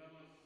invitamos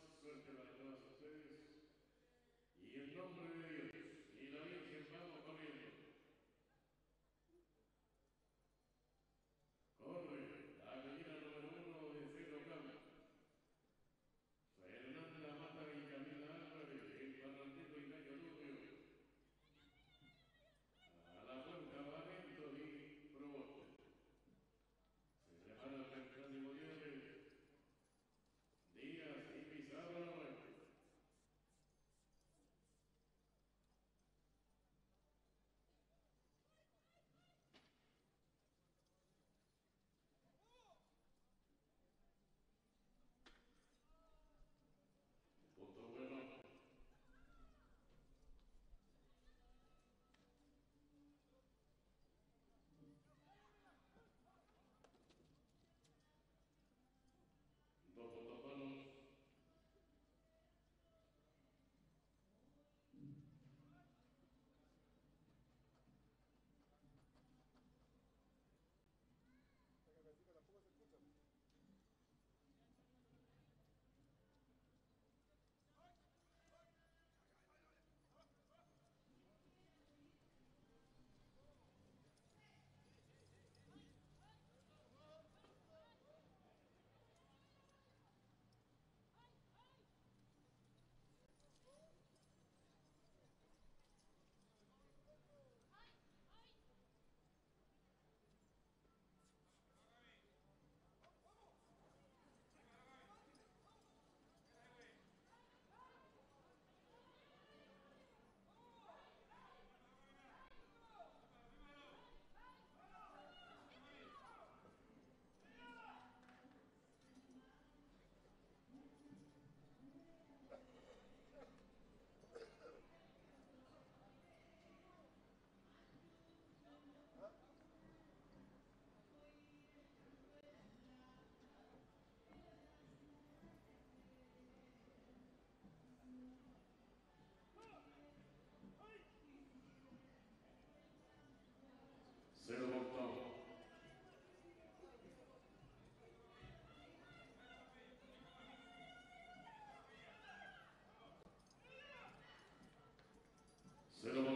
Cero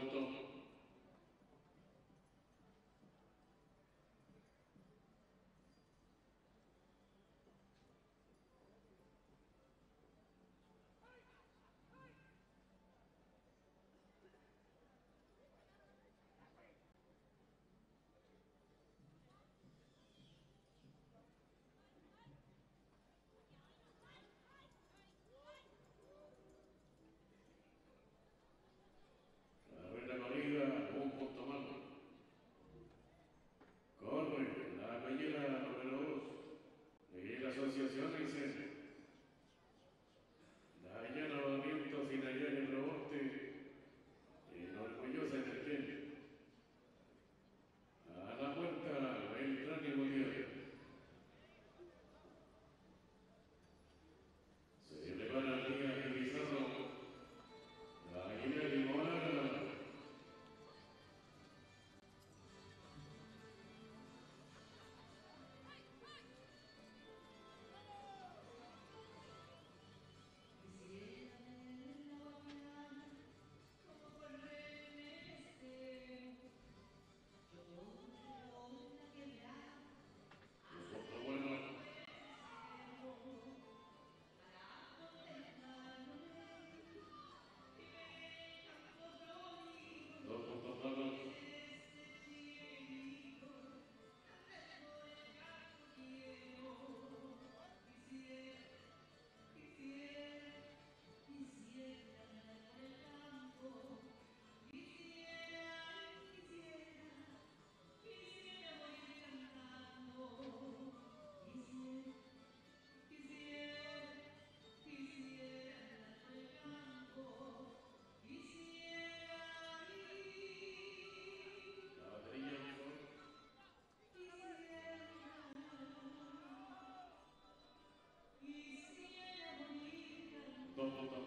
blah.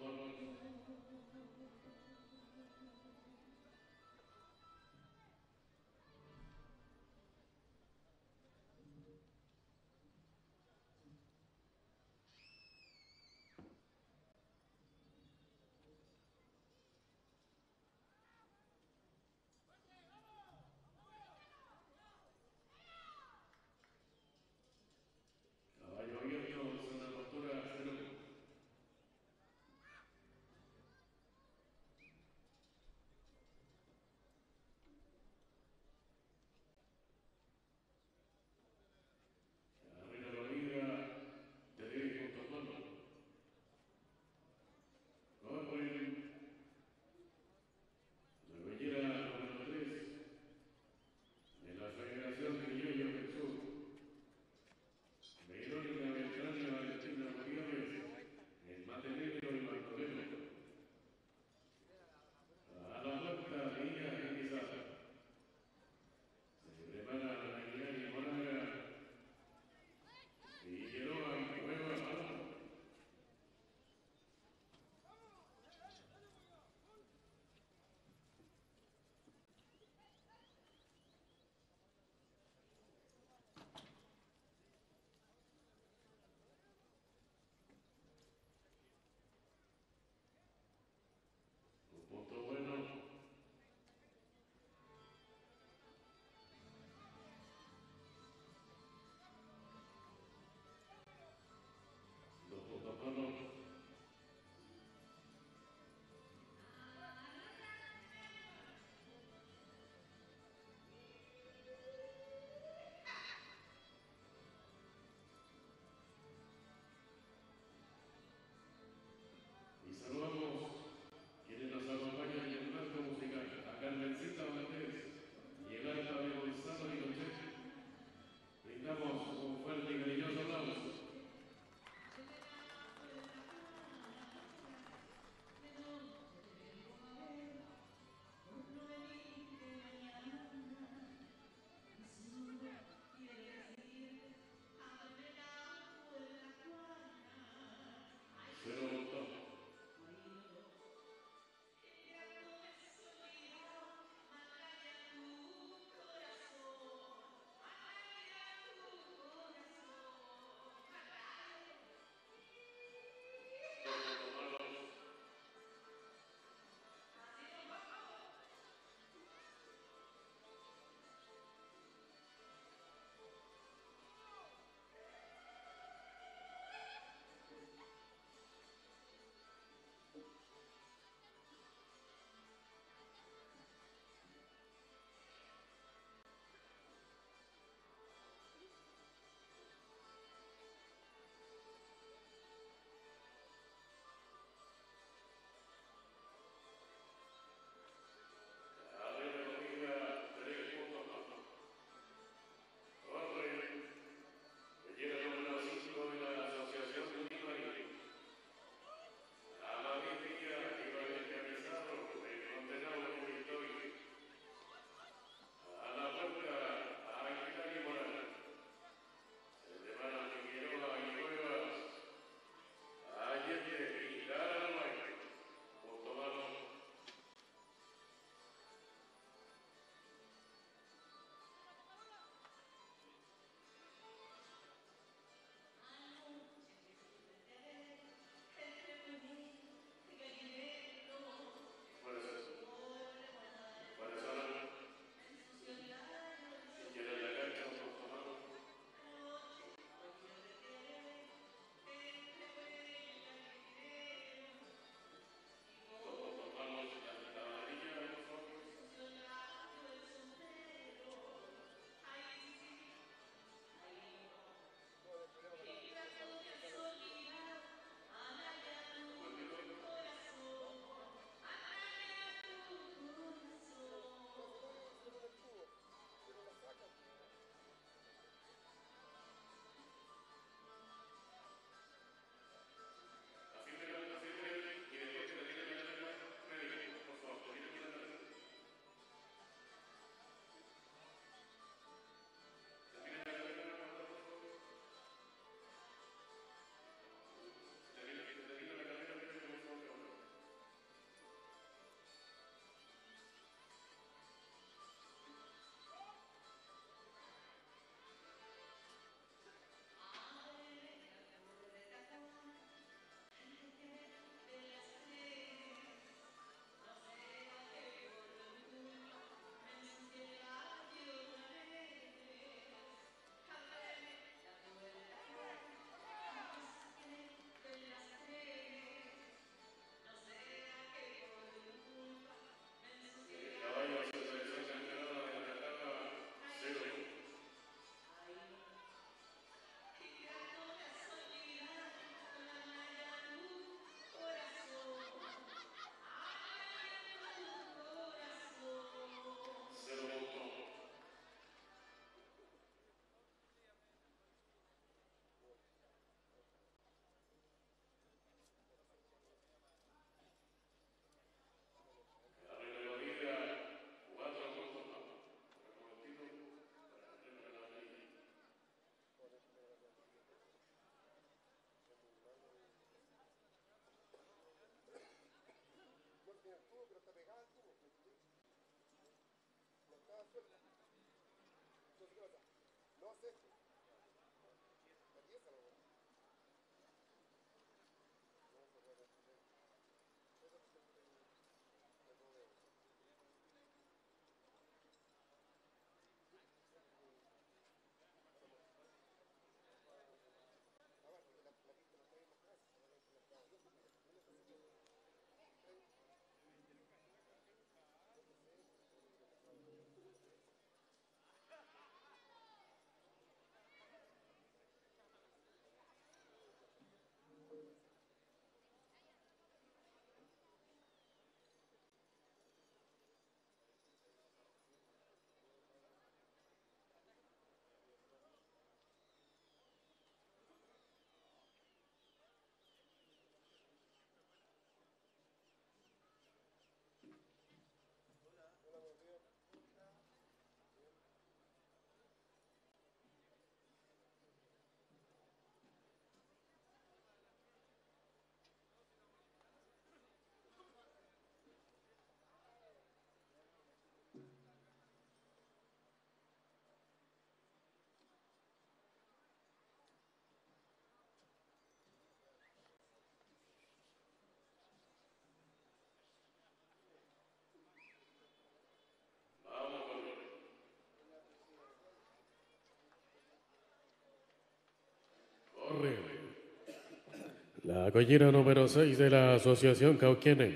La collera número 6 de la Asociación Cauquenes.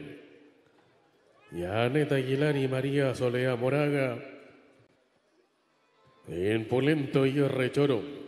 Janet Aguilar y María Solea Moraga. En Polento y Rechoro.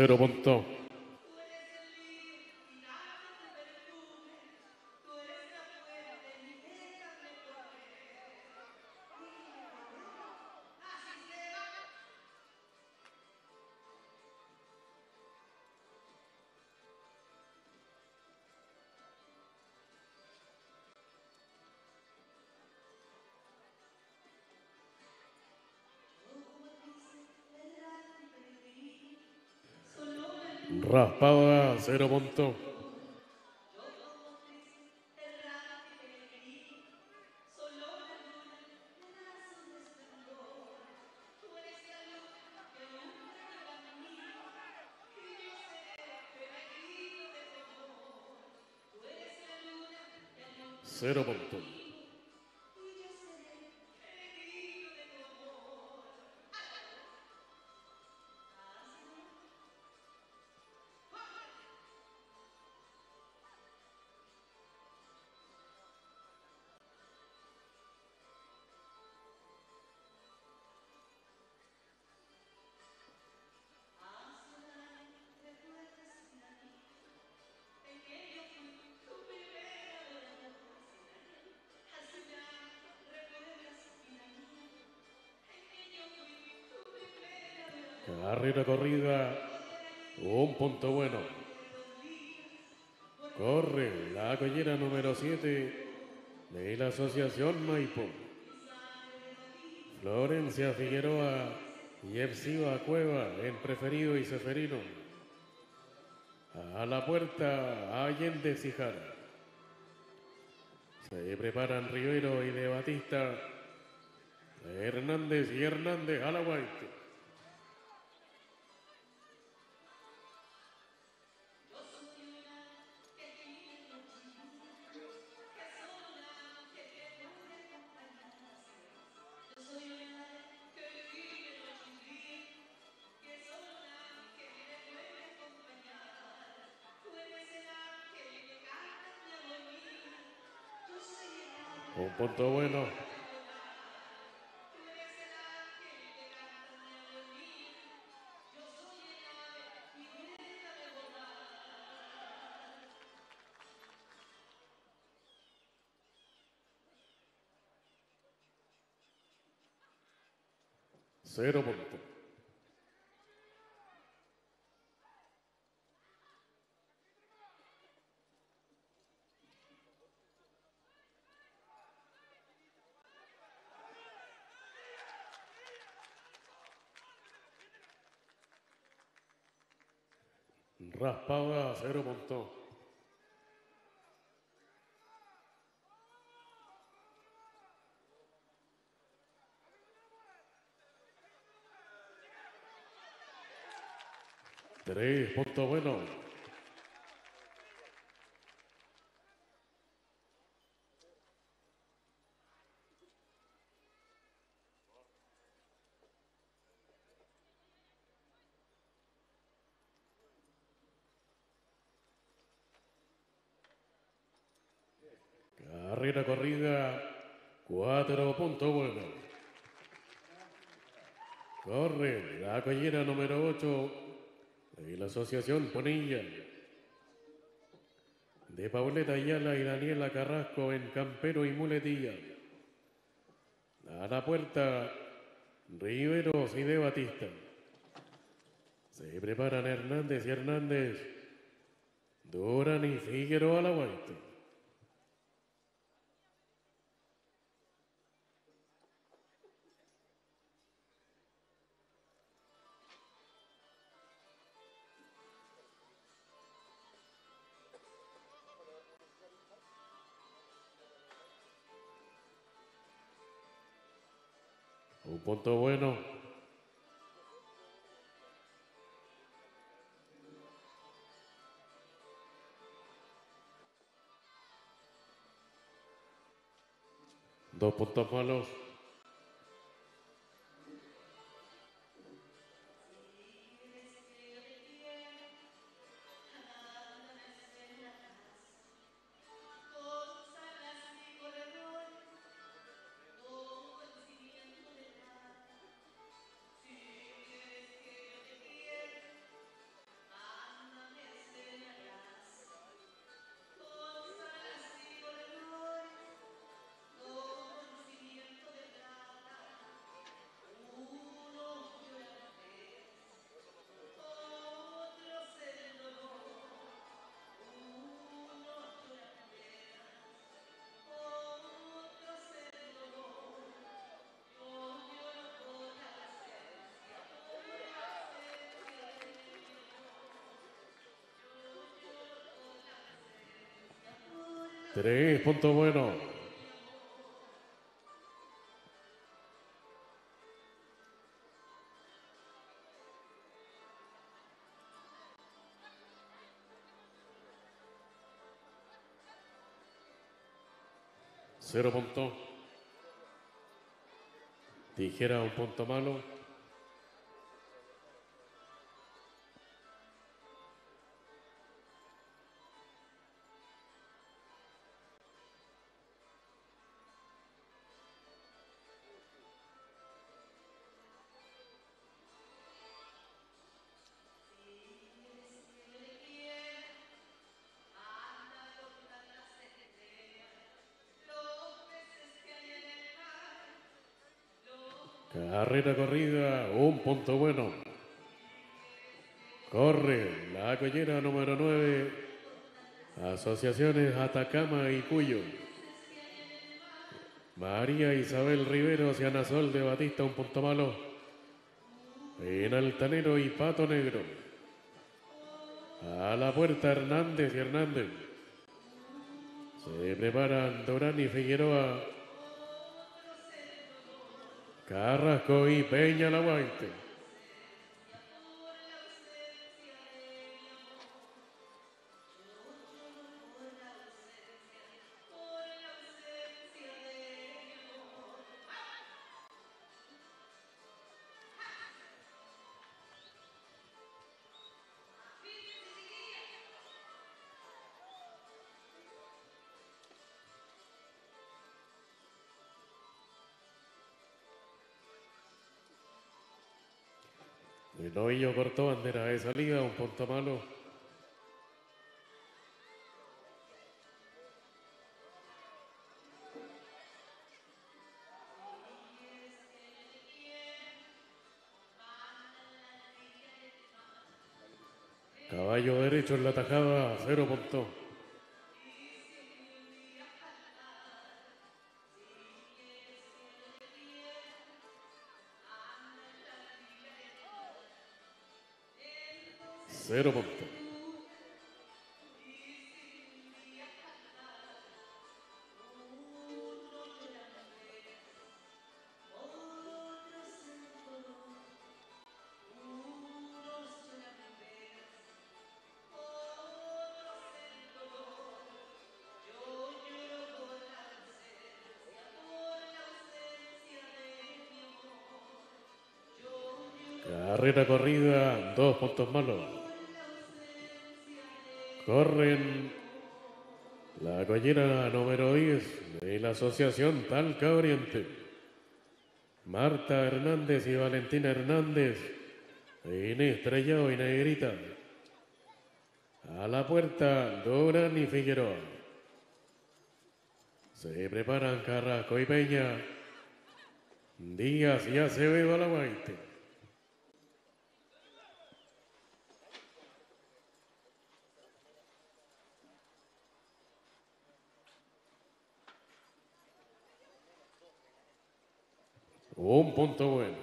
Cero punto. Cero Carrera corrida. Un punto bueno. Corre la collera número 7 de la Asociación Maipo. Florencia Figueroa y Epsiba Cueva en preferido y seferino. A la puerta Allende Cijara. Se preparan Rivero y de Batista. Hernández y Hernández a la vuelta. Punto bueno. Cero puntos. Cero punto. Tres puntos buenos. Carrera corrida, cuatro puntos buenos. Corre la collera número 8 de la Asociación Ponilla. De Pauleta Ayala y Daniela Carrasco en Campero y Muletilla. A la puerta, Riveros y de Batista. Se preparan Hernández y Hernández. Duran y Figueroa a la vuelta. Punto bueno. Dos puntos malos. Tres puntos buenos. Cero punto. Tijera un punto malo. Carrera corrida, un punto bueno. Corre la collera número 9, Asociaciones Atacama y Cuyo. María Isabel Riveros y Ana Sol de Batista, un punto malo. En Altanero y Pato Negro. A la puerta Hernández y Hernández. Se preparan Dorán y Figueroa. Carrasco y Peña la Guaite. Novillo cortó bandera de salida, un punto malo. Caballo derecho en la tajada, cero punto. Carrera corrida, dos puntos malos. Corren la collera número 10 de la Asociación Talca Oriente. Marta Hernández y Valentina Hernández en Estrellado y Negrita. A la puerta, Durán y Figueroa. Se preparan Carrasco y Peña. Díaz y Acevedo a la. Un punto bueno.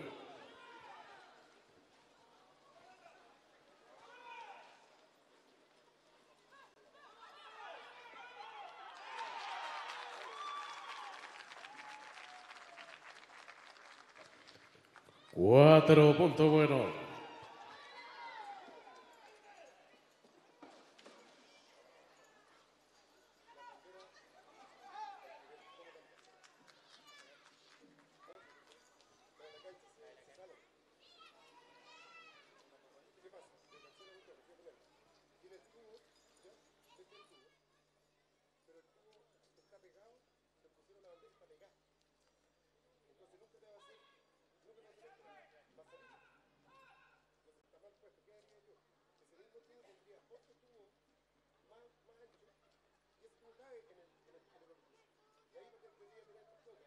Cuatro puntos buenos. Tiene el tubo, ¿ya? Este es el tubo. Pero el tubo está pegado, le pusieron la bandeja para pegar. Entonces nunca te va a hacer, nunca te va a hacer esto, va a salir. Entonces está mal puesto, ¿qué haría yo? Ese mismo tubo tendría otro tubo más, más ancho y ese tubo cae en el, en el, en el orificio. Y ahí no te podría mirar el fuego.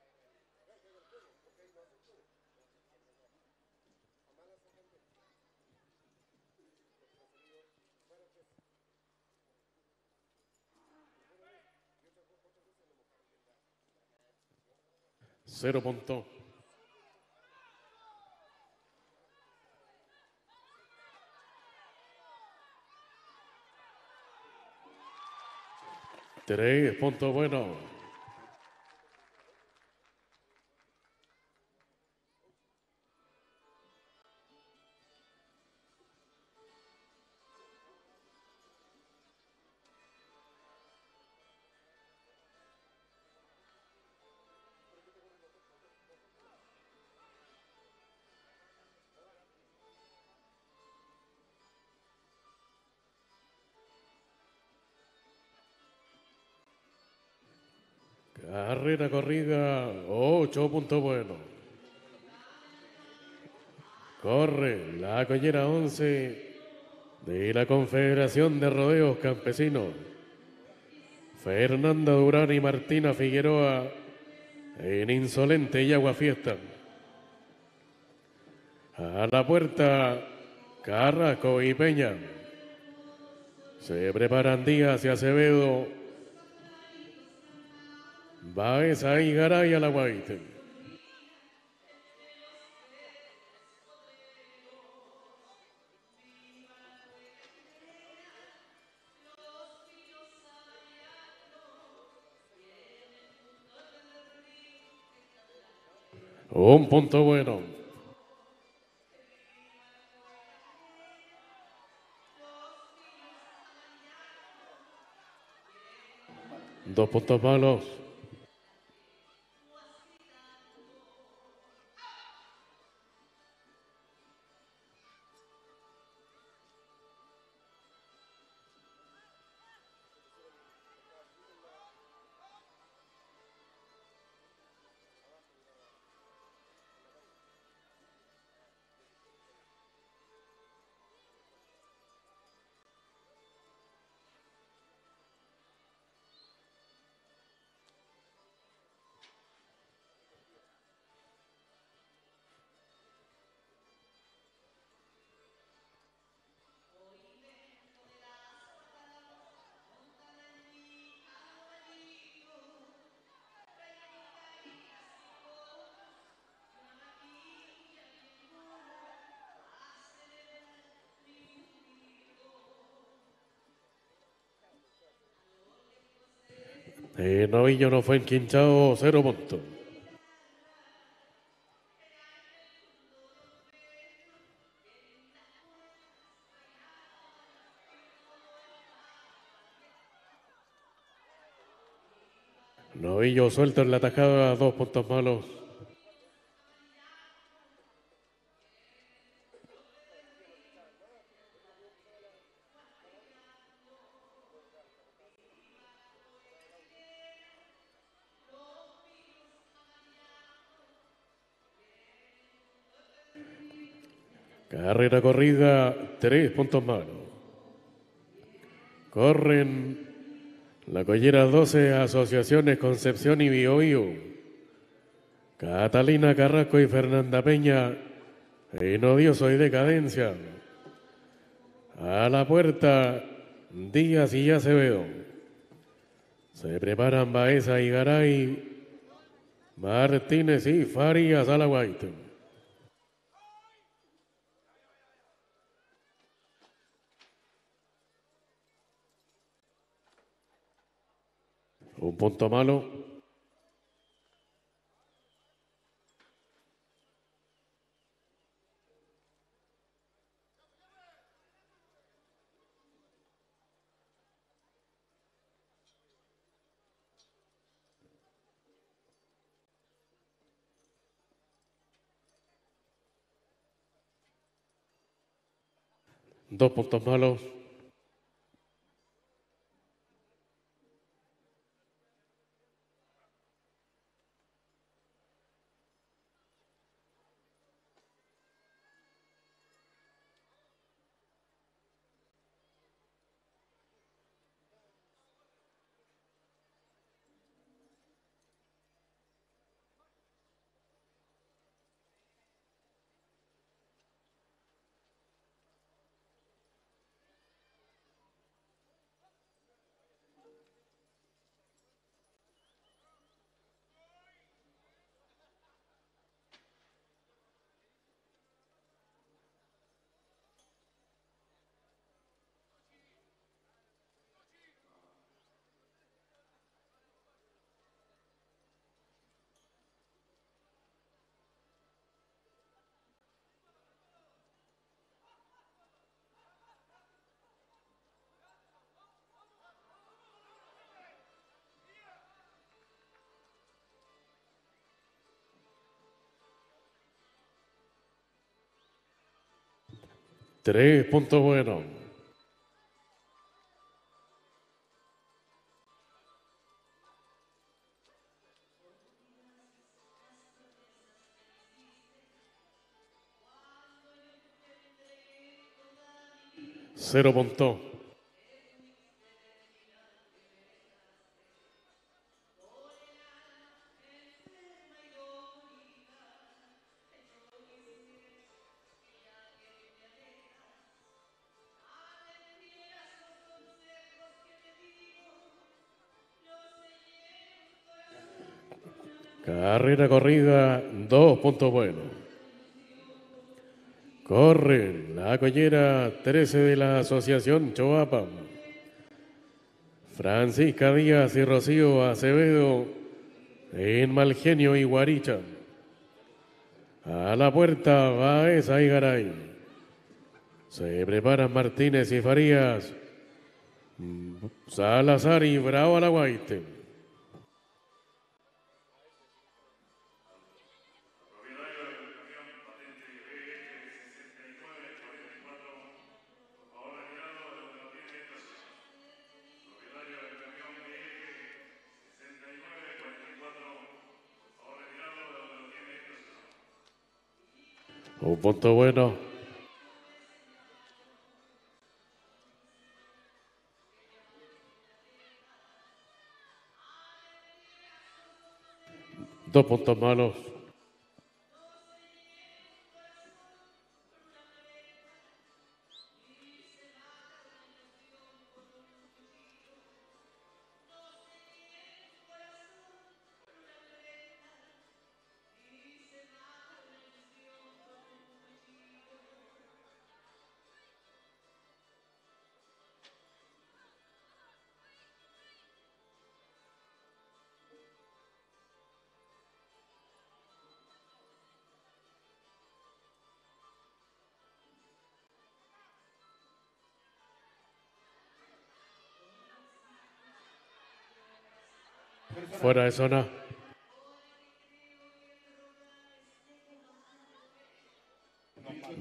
Caiga el fuego, porque ahí no hace el fuego. A malas sacan de esto. Porque ha salido varias veces. Cero punto. Tres puntos buenos. Ocho puntos buenos. Corre la collera 11 de la Confederación de Rodeos Campesinos. Fernanda Durán y Martina Figueroa en Insolente y Agua Fiesta. A la puerta, Carrasco y Peña. Se preparan Díaz y Acevedo Baeza y Garay a la Guaite. Un punto bueno. Dos puntos malos. Novillo no fue enquinchado, cero puntos. Novillo suelto en la tajada, dos puntos malos. Carrera corrida, tres puntos malos. Corren la collera 12, Asociaciones Concepción y Biobío. Catalina Carrasco y Fernanda Peña, en odioso y decadencia. A la puerta, Díaz y Acevedo. Se preparan Baeza y Garay, Martínez y Farías a la. Un punto malo. Dos puntos malos. Tres puntos buenos. Cero puntos. Carrera corrida, dos puntos buenos. Corren la collera 13 de la Asociación Choapa. Francisca Díaz y Rocío Acevedo en Malgenio y Guaricha. A la puerta va esa y Garay. Se preparan Martínez y Farías. Salazar y Bravo a punto bueno. Dos puntos malos. Fuera de zona.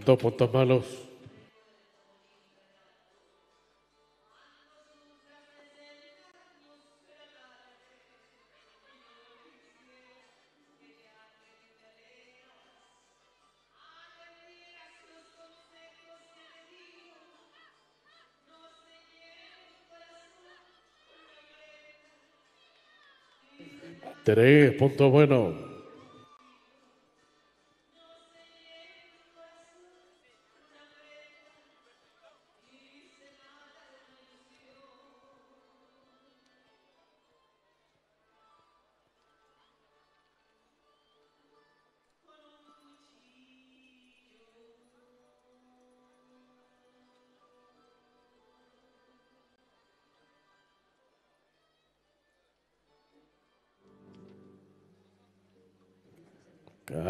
Dos puntos malos. Tres puntos buenos.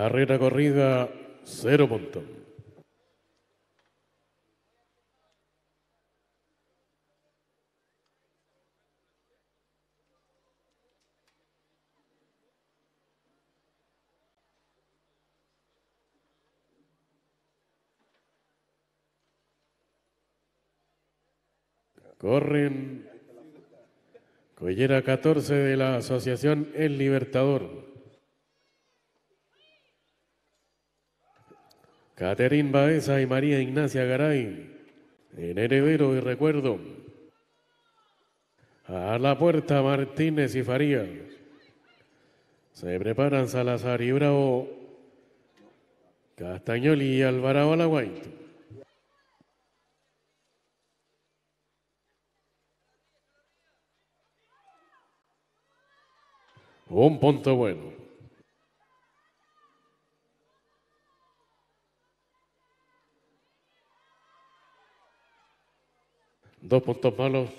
Carrera corrida, cero puntos. Corren Collera 14 de la Asociación El Libertador. Caterín Baeza y María Ignacia Garay, en heredero y recuerdo. A la puerta Martínez y Farías. Se preparan Salazar y Bravo, Castañoli y Alvarado Alaguaito. Un punto bueno. Dos puntos malos.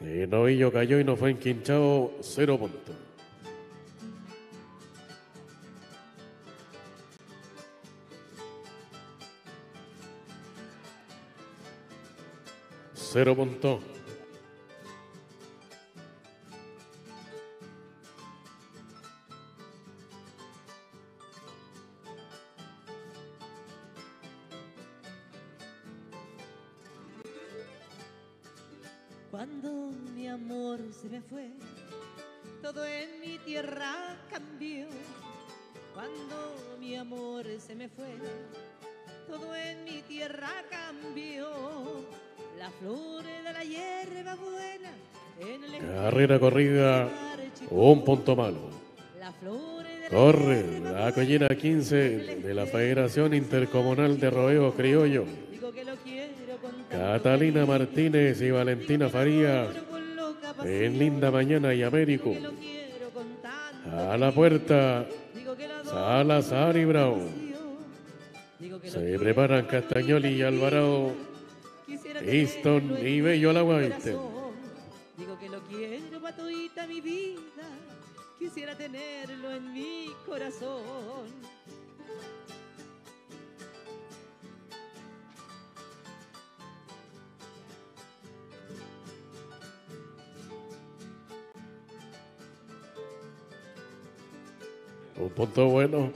Eh, Novillo cayó y no fue enquinchado, cero puntos. Cero puntos. Carrera corrida, un punto malo. Corre la collera 15 de la Federación Intercomunal de Rodeo Criollo. Catalina Martínez y Valentina Farías en Linda Mañana y Américo. A la puerta, Salazar y lo Se preparan Castañoli y Alvarado. Easton y Bello Alaguaite. Para mi vida. Quisiera tenerlo en mi corazón. Un punto bueno.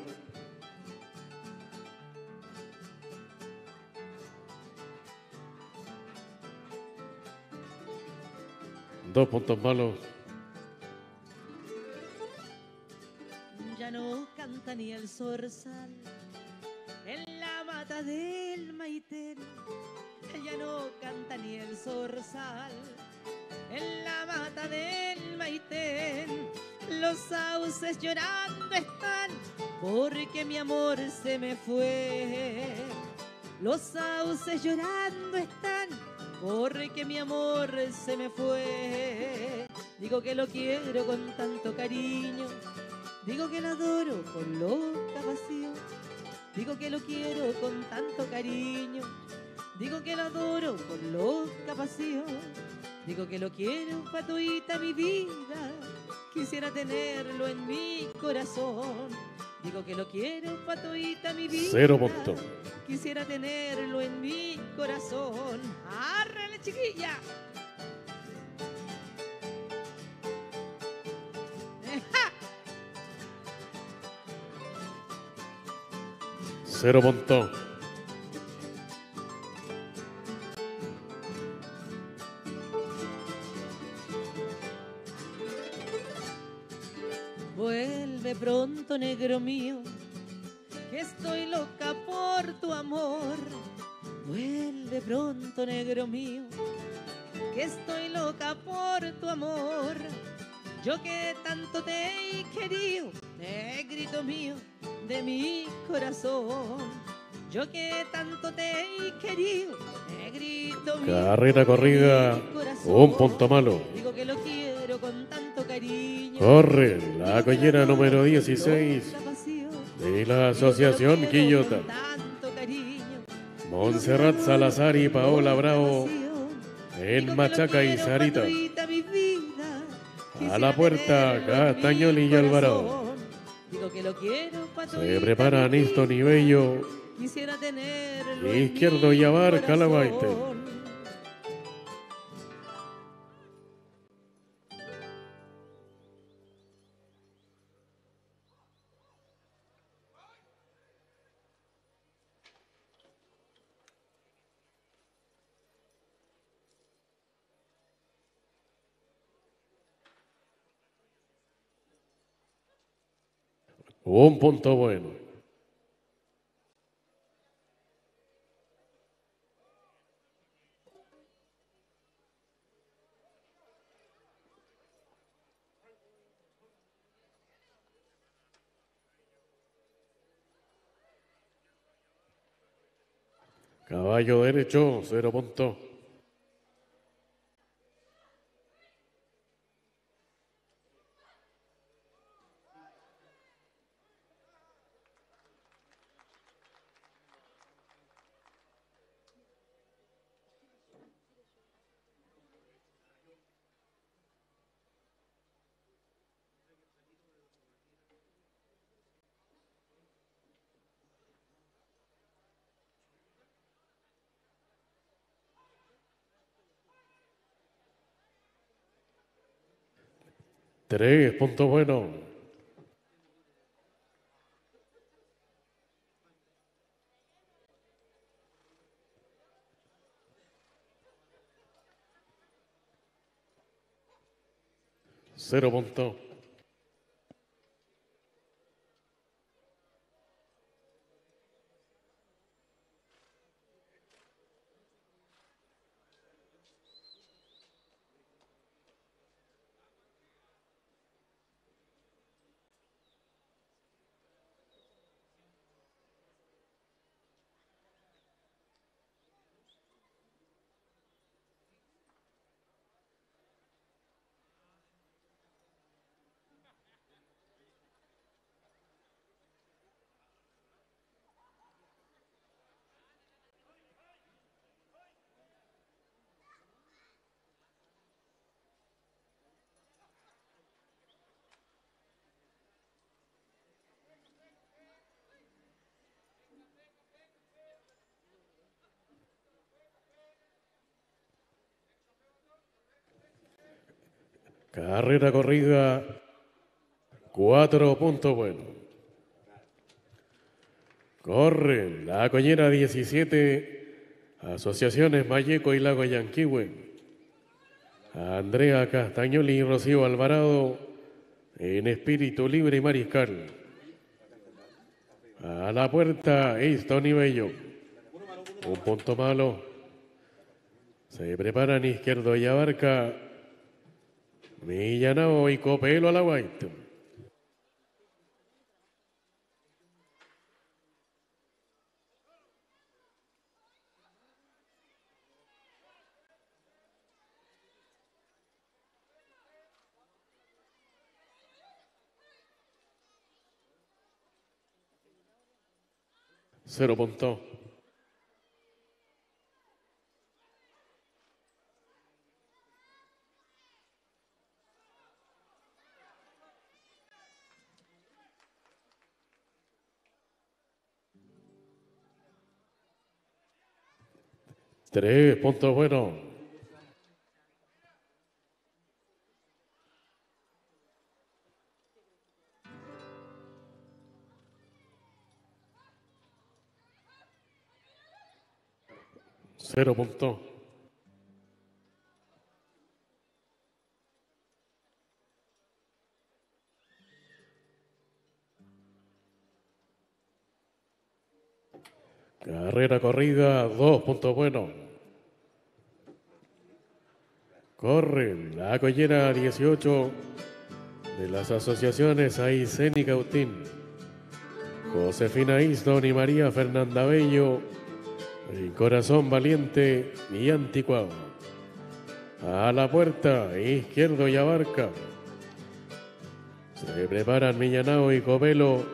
Dos puntos malos. Zorzal en la mata del maitén. Ya no canta ni el zorzal en la mata del maitén. Los sauces llorando están porque mi amor se me fue. Los sauces llorando están porque mi amor se me fue. Digo que lo quiero con tanto cariño. Digo que lo adoro con loca pasión. Digo que lo quiero con tanto cariño. Digo que lo adoro con loca pasión. Digo que lo quiero, patuita, mi vida. Quisiera tenerlo en mi corazón. Digo que lo quiero, patuita, mi vida. Cero punto. Quisiera tenerlo en mi corazón. ¡Árrale, chiquilla! Cero punto. Yo que tanto te he querido, negrito. Carrera corrida, un punto malo. Digo que lo quiero con tanto cariño. Corre la collera número 16 Loca pasión. de la Asociación Quillota. Montserrat Salazar y Paola Bravo en Machaca y Sarita. A la puerta, Castañoli y Alvarado. Se preparan Easton y Bello. Izquierdo y abarca la Guaite. Un punto bueno. Caballo derecho, cero punto. Tres puntos buenos. Cero punto. Carrera corrida, cuatro puntos buenos. Corre la coñera 17, Asociaciones Mayeco y Lago Yanquihue. Andrea Castañoli y Rocío Alvarado en espíritu libre y mariscal. A la puerta, Easton y Bello. Un punto malo. Se preparan izquierdo y abarca Villanao y Copelo a la White. Cero puntos. Tres puntos buenos. Cero punto. Carrera corrida, dos puntos buenos. Corre la collera 18 de las asociaciones Aysén y Cautín. Josefina Isdon y María Fernanda Bello. El corazón valiente y anticuado. A la puerta, izquierdo y abarca. Se preparan Millanao y Covelo.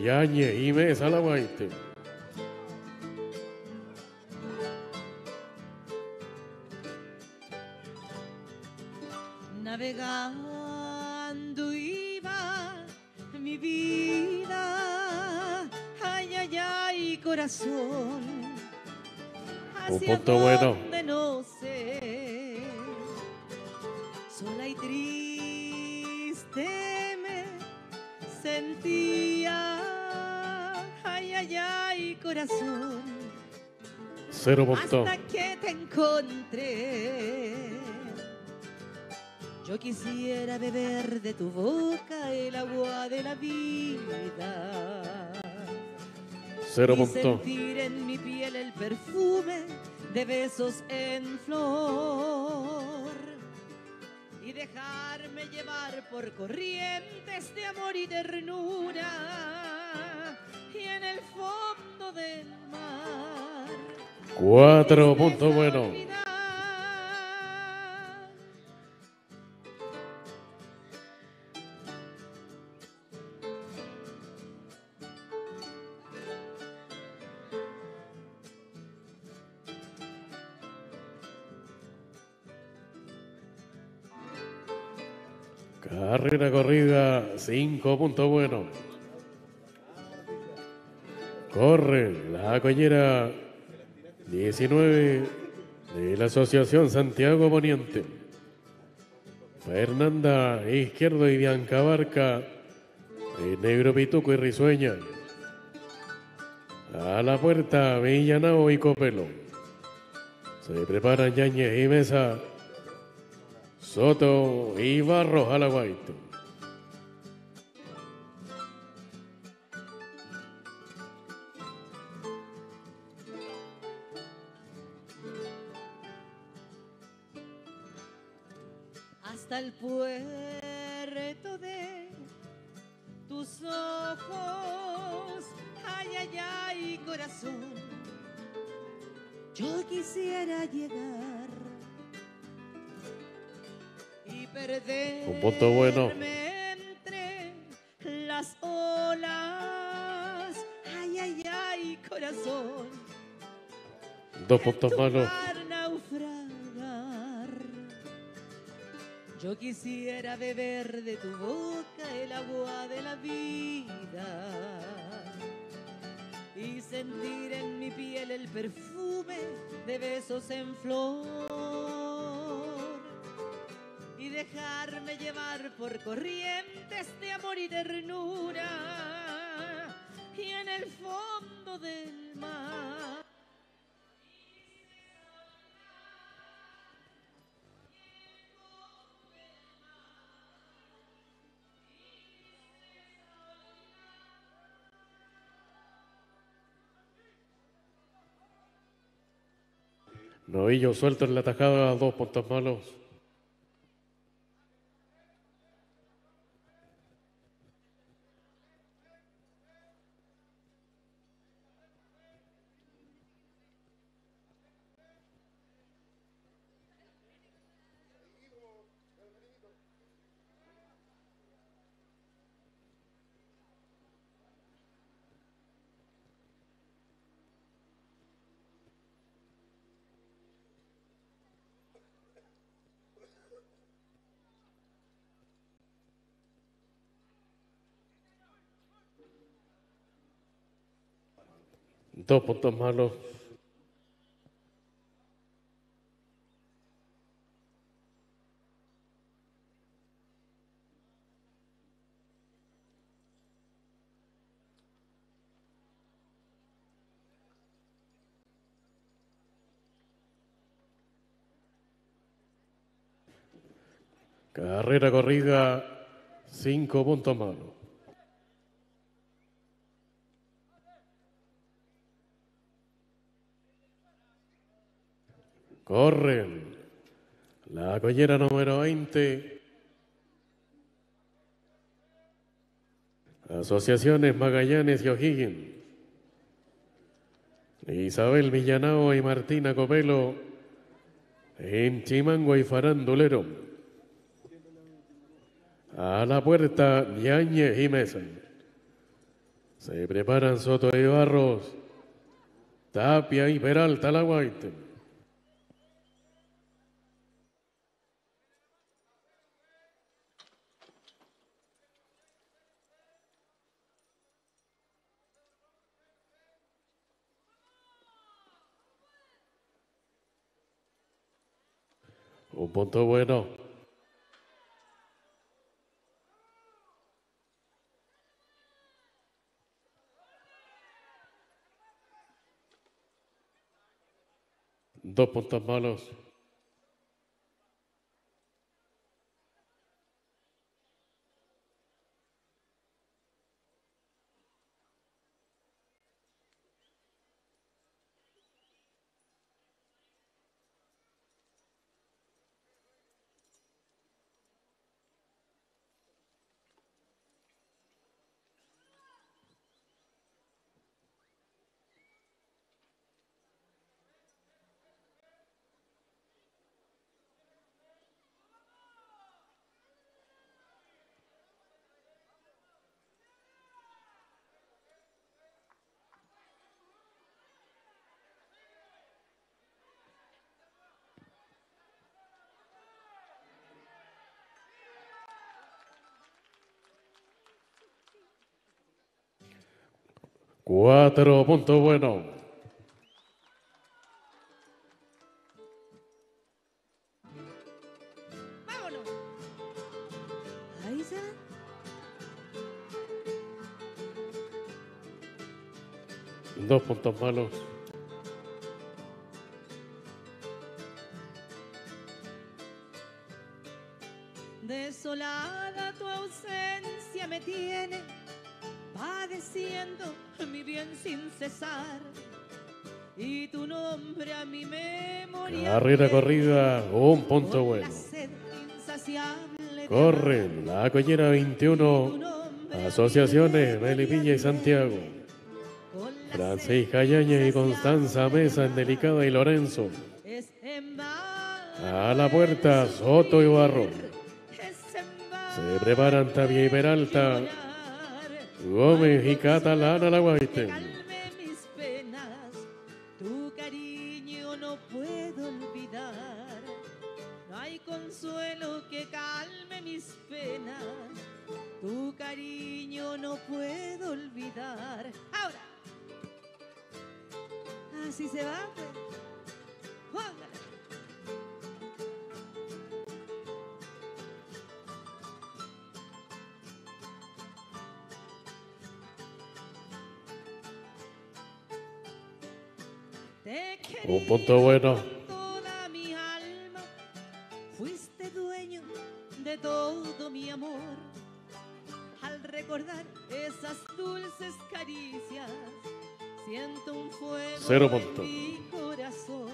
Y Añe y Mesa la Guaite. Hacia punto bueno. no sé, sola y triste me sentía, ay, ay, ay, corazón Cero punto. hasta que te encontré. Yo quisiera beber de tu boca el agua de la vida Cero y punto. sentir en mi piel el perfume de besos en flor y dejarme llevar por corrientes de amor y ternura y en el fondo del mar Cuatro puntos buenos. Carrera corrida, cinco puntos buenos. Corre la collera 19 de la Asociación Santiago Poniente. Fernanda Izquierdo y Bianca Barca de Negro Pituco y Risueña. A la puerta Villanao y Copelo. Se preparan Yañez y Mesa. Soto Barros a Guaito. hasta el puerto de tus ojos. Ay, ay, ay, corazón. Yo quisiera llegar Un punto bueno. entre las olas. Ay, ay, ay, corazón. Dos puntos malos. Yo quisiera beber de tu boca el agua de la vida y sentir en mi piel el perfume de besos en flor dejarme llevar por corrientes de amor y ternura y en el fondo del mar Novillo suelto en la tajada, dos puntos malos. Dos puntos malos. Carrera corrida, cinco puntos malos. Corren. La collera número 20. Asociaciones Magallanes y O'Higgins. Isabel Villanao y Martina Copelo en Chimango y Farandulero. A la puerta, Yañez y Mesa. Se preparan Soto y Barros, Tapia y Peralta la Guaite. Un punto bueno. Dos puntos malos. Cuatro puntos bueno. ¡Vámonos! Ahí se va. Dos puntos malos. Carrera corrida, un punto bueno. Corren la collera tu 21, nombre a asociaciones Melipilla y Santiago. Francisca Yañez y Constanza Mesa en Delicada y Lorenzo. A la puerta, Soto y en Se preparan Tavia y Peralta. Gómez y Catalana la Guaite. Puedo olvidar. No hay consuelo que calme mis penas, tu cariño no puedo olvidar. Ahora, así se va, pues. Un punto bueno. De todo mi amor. Al recordar esas dulces caricias, siento un fuego Cero en mi corazón.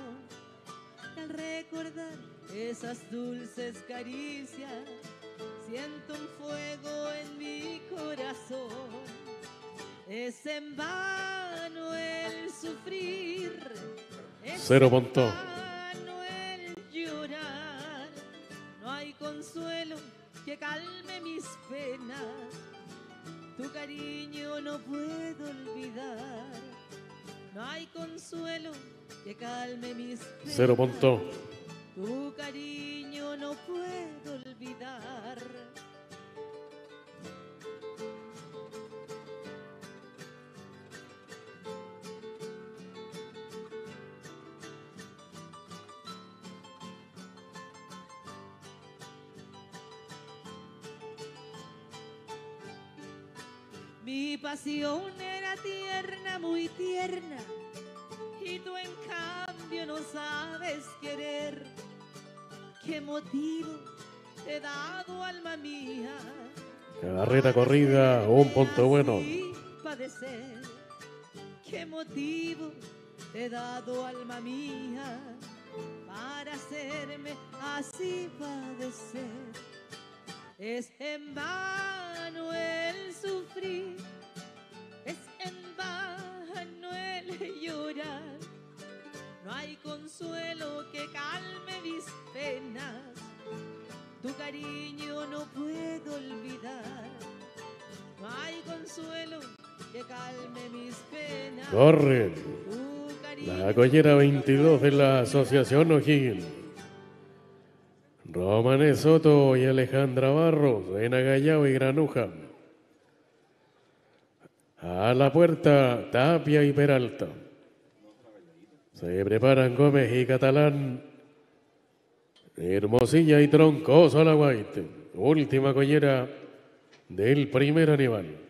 Al recordar esas dulces caricias, siento un fuego en mi corazón. Es en vano el sufrir. Es Cero punto. Consuelo que calme mis penas. Tu cariño no puedo olvidar. No hay consuelo que calme mis penas. Cero punto. Tu cariño no puedo olvidar. Mi pasión era tierna, muy tierna, y tú en cambio no sabes querer. ¿Qué motivo te he dado, alma mía? Carrera corrida, un punto bueno. padecer? ¿Qué motivo te he dado, alma mía, para hacerme así padecer? Es en vano el sufrir, es en vano el llorar. No hay consuelo que calme mis penas, tu cariño no puedo olvidar. No hay consuelo que calme mis penas. Corren. La collera 22 de la Asociación O'Higgins. Romanes Soto y Alejandra Barros en Agallao y Granuja. A la puerta, Tapia y Peralta. Se preparan Gómez y Catalán. Hermosilla y Troncoso la Guaite. Última collera del primer animal.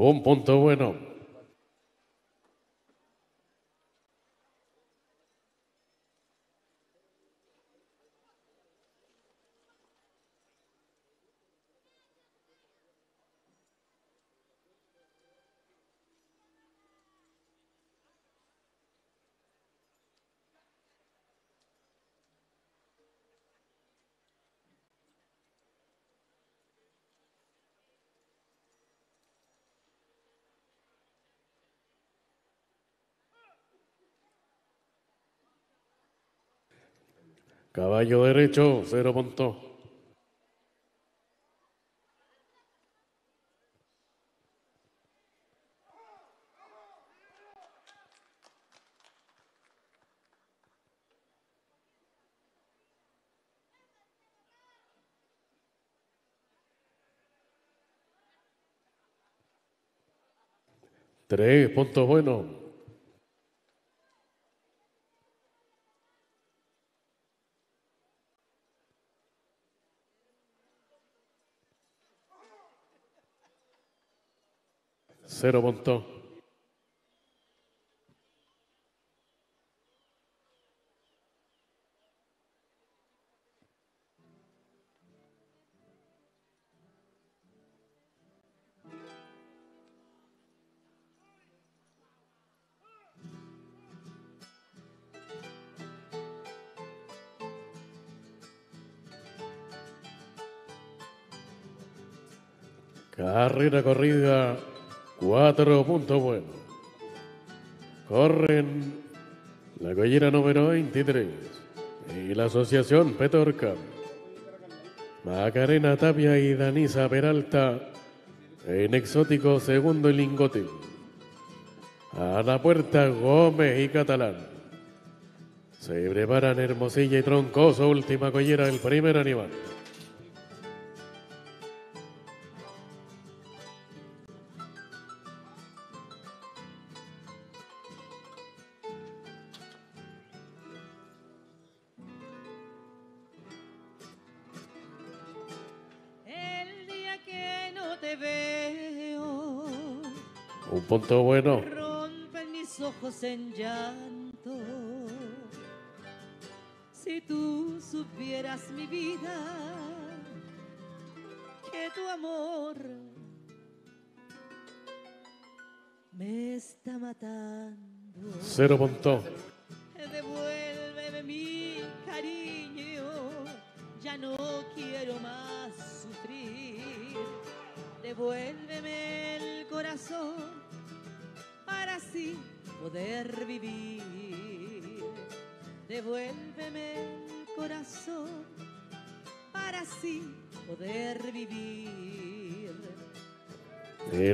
Un punto bueno. Caballo derecho, cero punto. Tres puntos buenos. Cero puntos. Carrera corrida, cuatro puntos buenos. Corren la collera número 23 y la asociación Petorca. Macarena Tapia y Danisa Peralta en exótico segundo lingote. A la puerta Gómez y Catalán. Se preparan Hermosilla y Troncoso, última collera del primer animal. Punto bueno. rompen mis ojos en llanto. Si tú supieras mi vida, que tu amor me está matando. Cero puntos. Devuélveme mi cariño, ya no quiero más sufrir. Devuélveme el corazón para así poder vivir. Devuélveme el corazón para así poder vivir.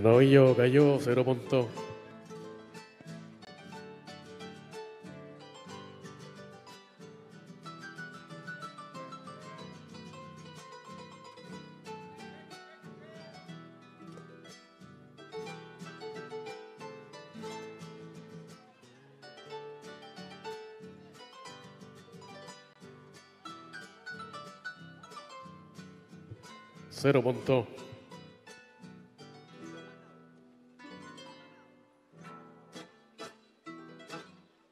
Novillo cayó, cero puntos. Cero punto.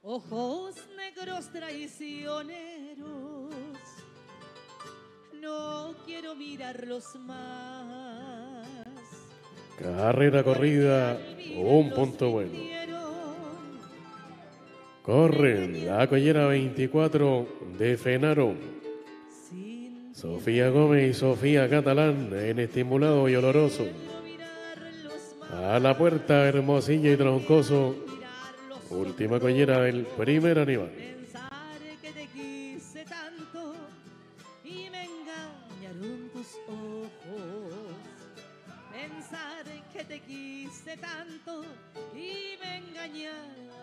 Ojos negros traicioneros, no quiero mirarlos más. Carrera corrida, un punto bueno. Corre la collera 24 de Fenaro. Sofía Gómez y Sofía Catalán en estimulado y oloroso. A la puerta Hermosilla y Troncoso. Última collera del primer animal. Que te quise tanto y me engañaron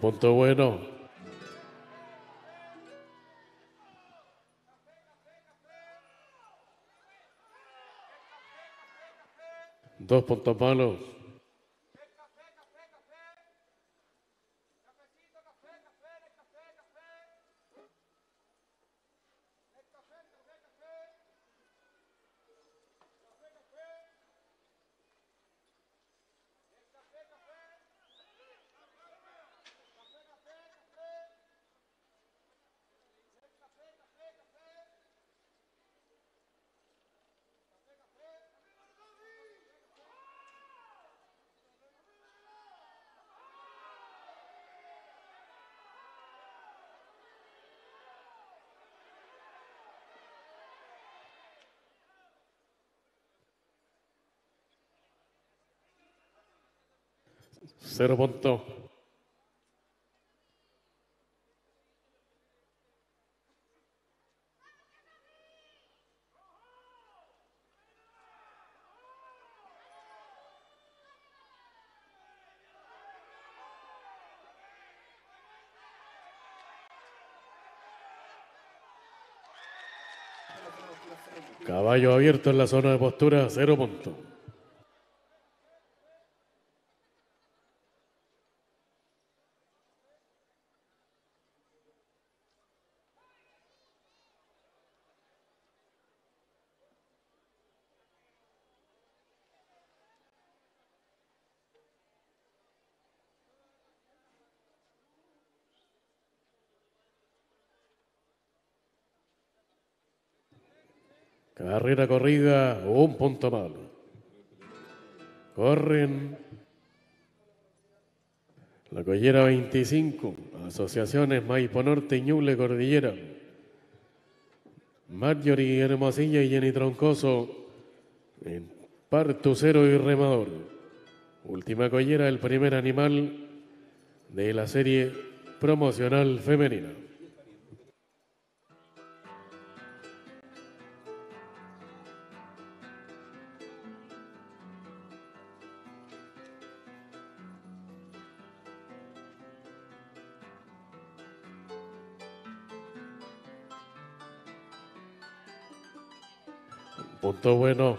punto bueno. Dos puntos malos. Cero punto. Caballo abierto en la zona de postura, cero punto. Carrera corrida, un punto malo. Corren la collera 25, asociaciones Maipo Norte Ñuble Cordillera. Marjorie Hermosilla y Jenny Troncoso en Partucero y Remador. Última collera, el primer animal de la serie promocional femenina. Bueno.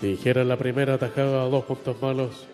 Dijera la primera atajada, dos puntos malos.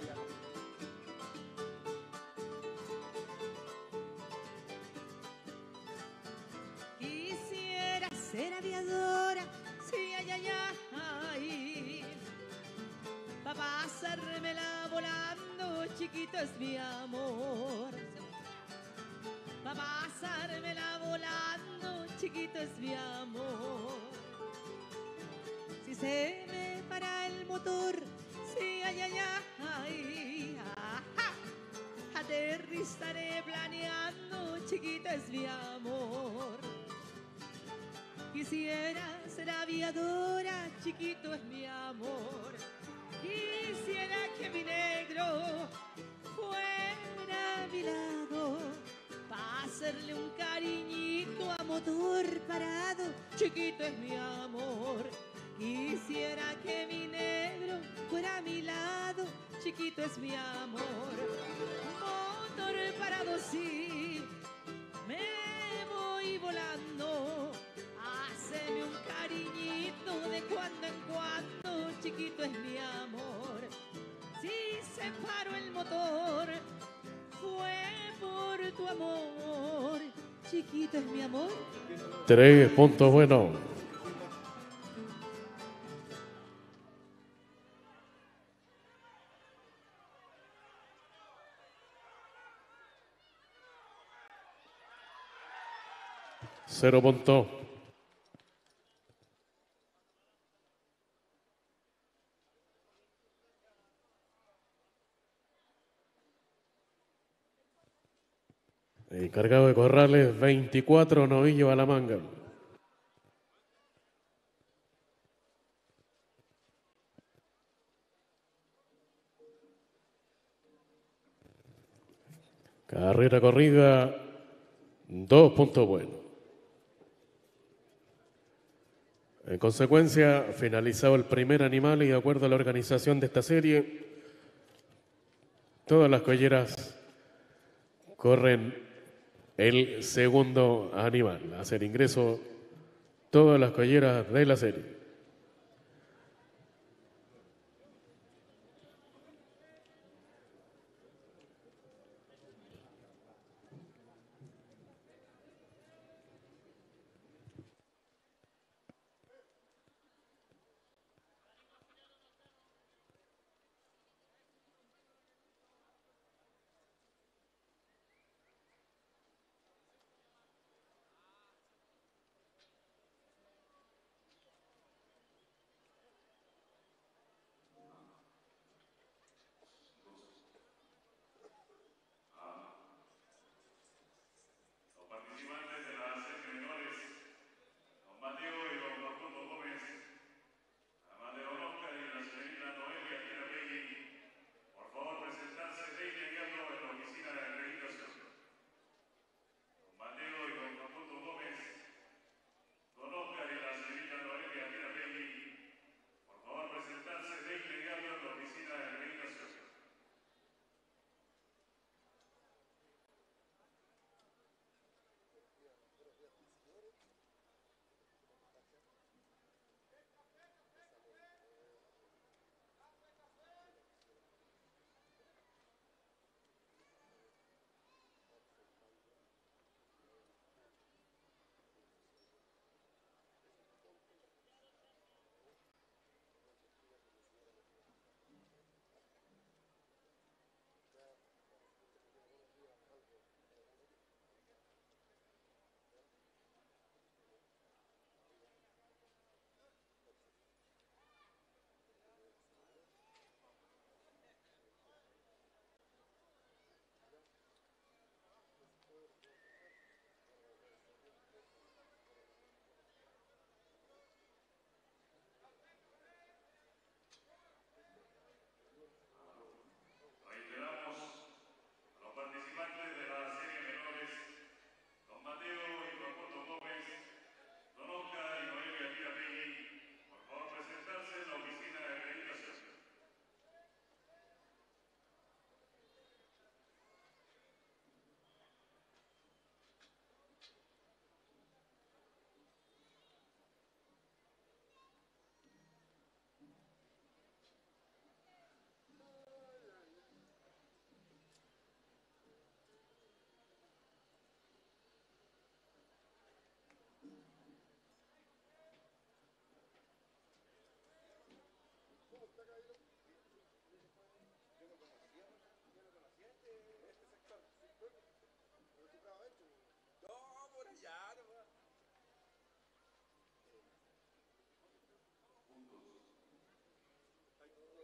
punto bueno. Cero punto. Encargado de corrales, 24 novillos a la manga. corrida, dos puntos buenos. En consecuencia, finalizado el primer animal y de acuerdo a la organización de esta serie, todas las colleras corren el segundo animal. Hacer ingreso todas las colleras de la serie.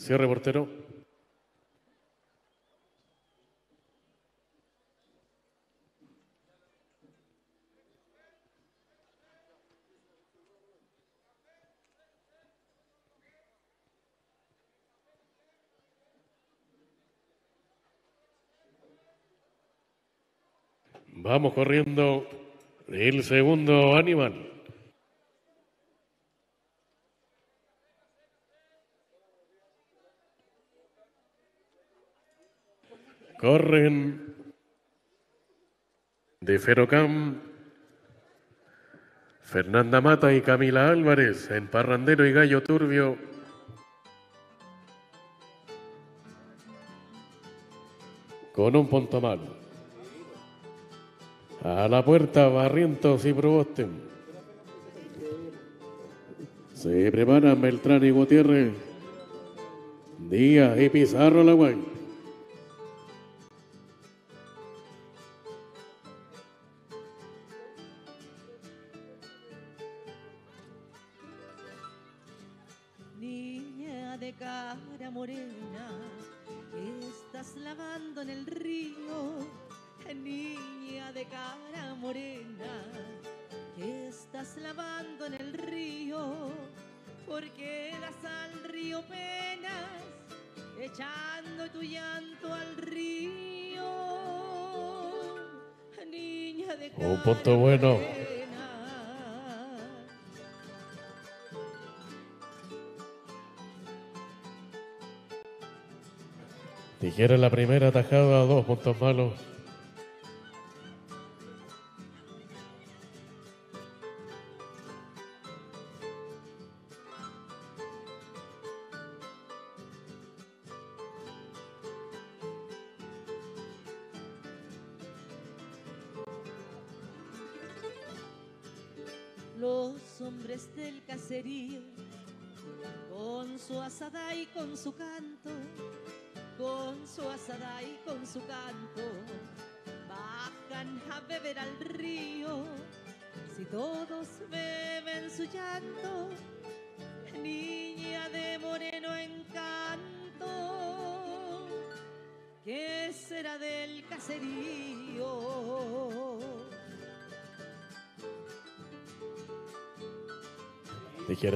Cierre portero. Vamos corriendo el segundo animal. Corren de Ferocam Fernanda Mata y Camila Álvarez en Parrandero y Gallo Turbio. Con un punto malo. A la puerta, Barrientos y Proboste. Se preparan Beltrán y Gutiérrez. Díaz y Pizarro la echando tu llanto al río. Niña de cara Un punto bueno. en la primera tajada, dos puntos malos.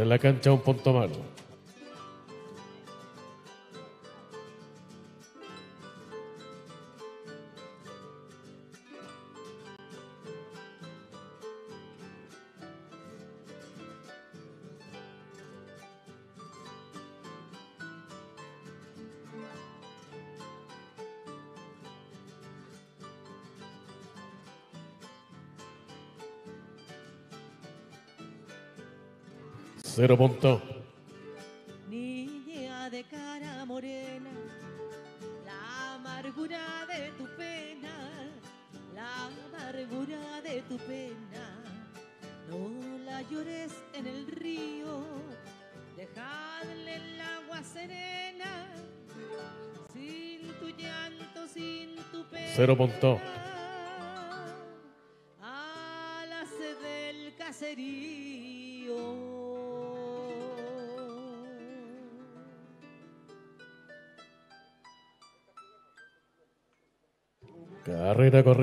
En la cancha, un punto malo. Cero punto. Niña de cara morena, la amargura de tu pena, la amargura de tu pena, no la llores en el río, dejadle el agua serena, sin tu llanto, sin tu pena. Cero punto.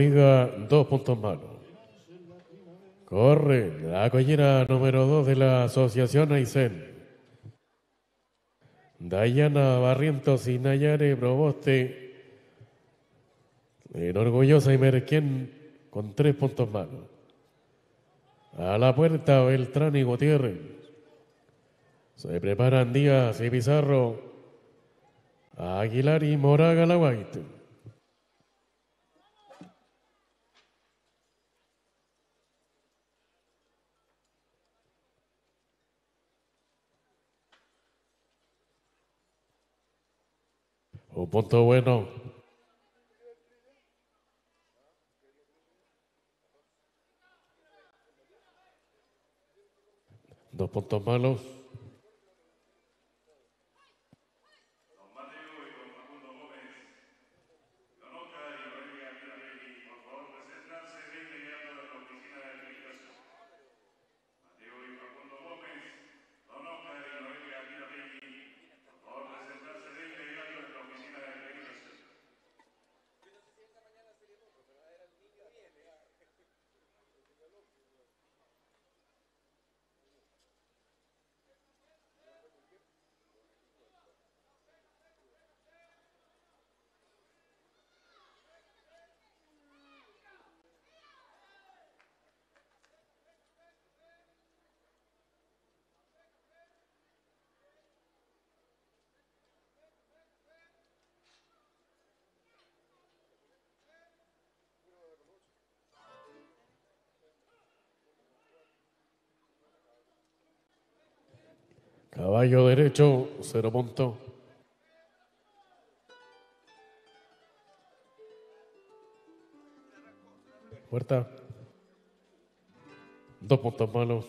Dos puntos malos. Corre la collera número dos de la Asociación Aysén. Dayana Barrientos y Nayare Proboste. En Orgullosa y Merquén con tres puntos malos. A la puerta Beltrán y Gutiérrez. Se preparan Díaz y Pizarro. Aguilar y Moraga la Guaite. Un punto bueno. Dos puntos malos. Don Mateo y don Facundo Gómez, Don Oscar y Noelia Mirabelli, por favor, presentarse de inmediato a la oficina de administración. Mateo y Facundo Gómez, Don Oscar y Noelia Mirabelli, por favor, presentarse Caballo derecho, cero punto. Puerta. Dos puntos malos.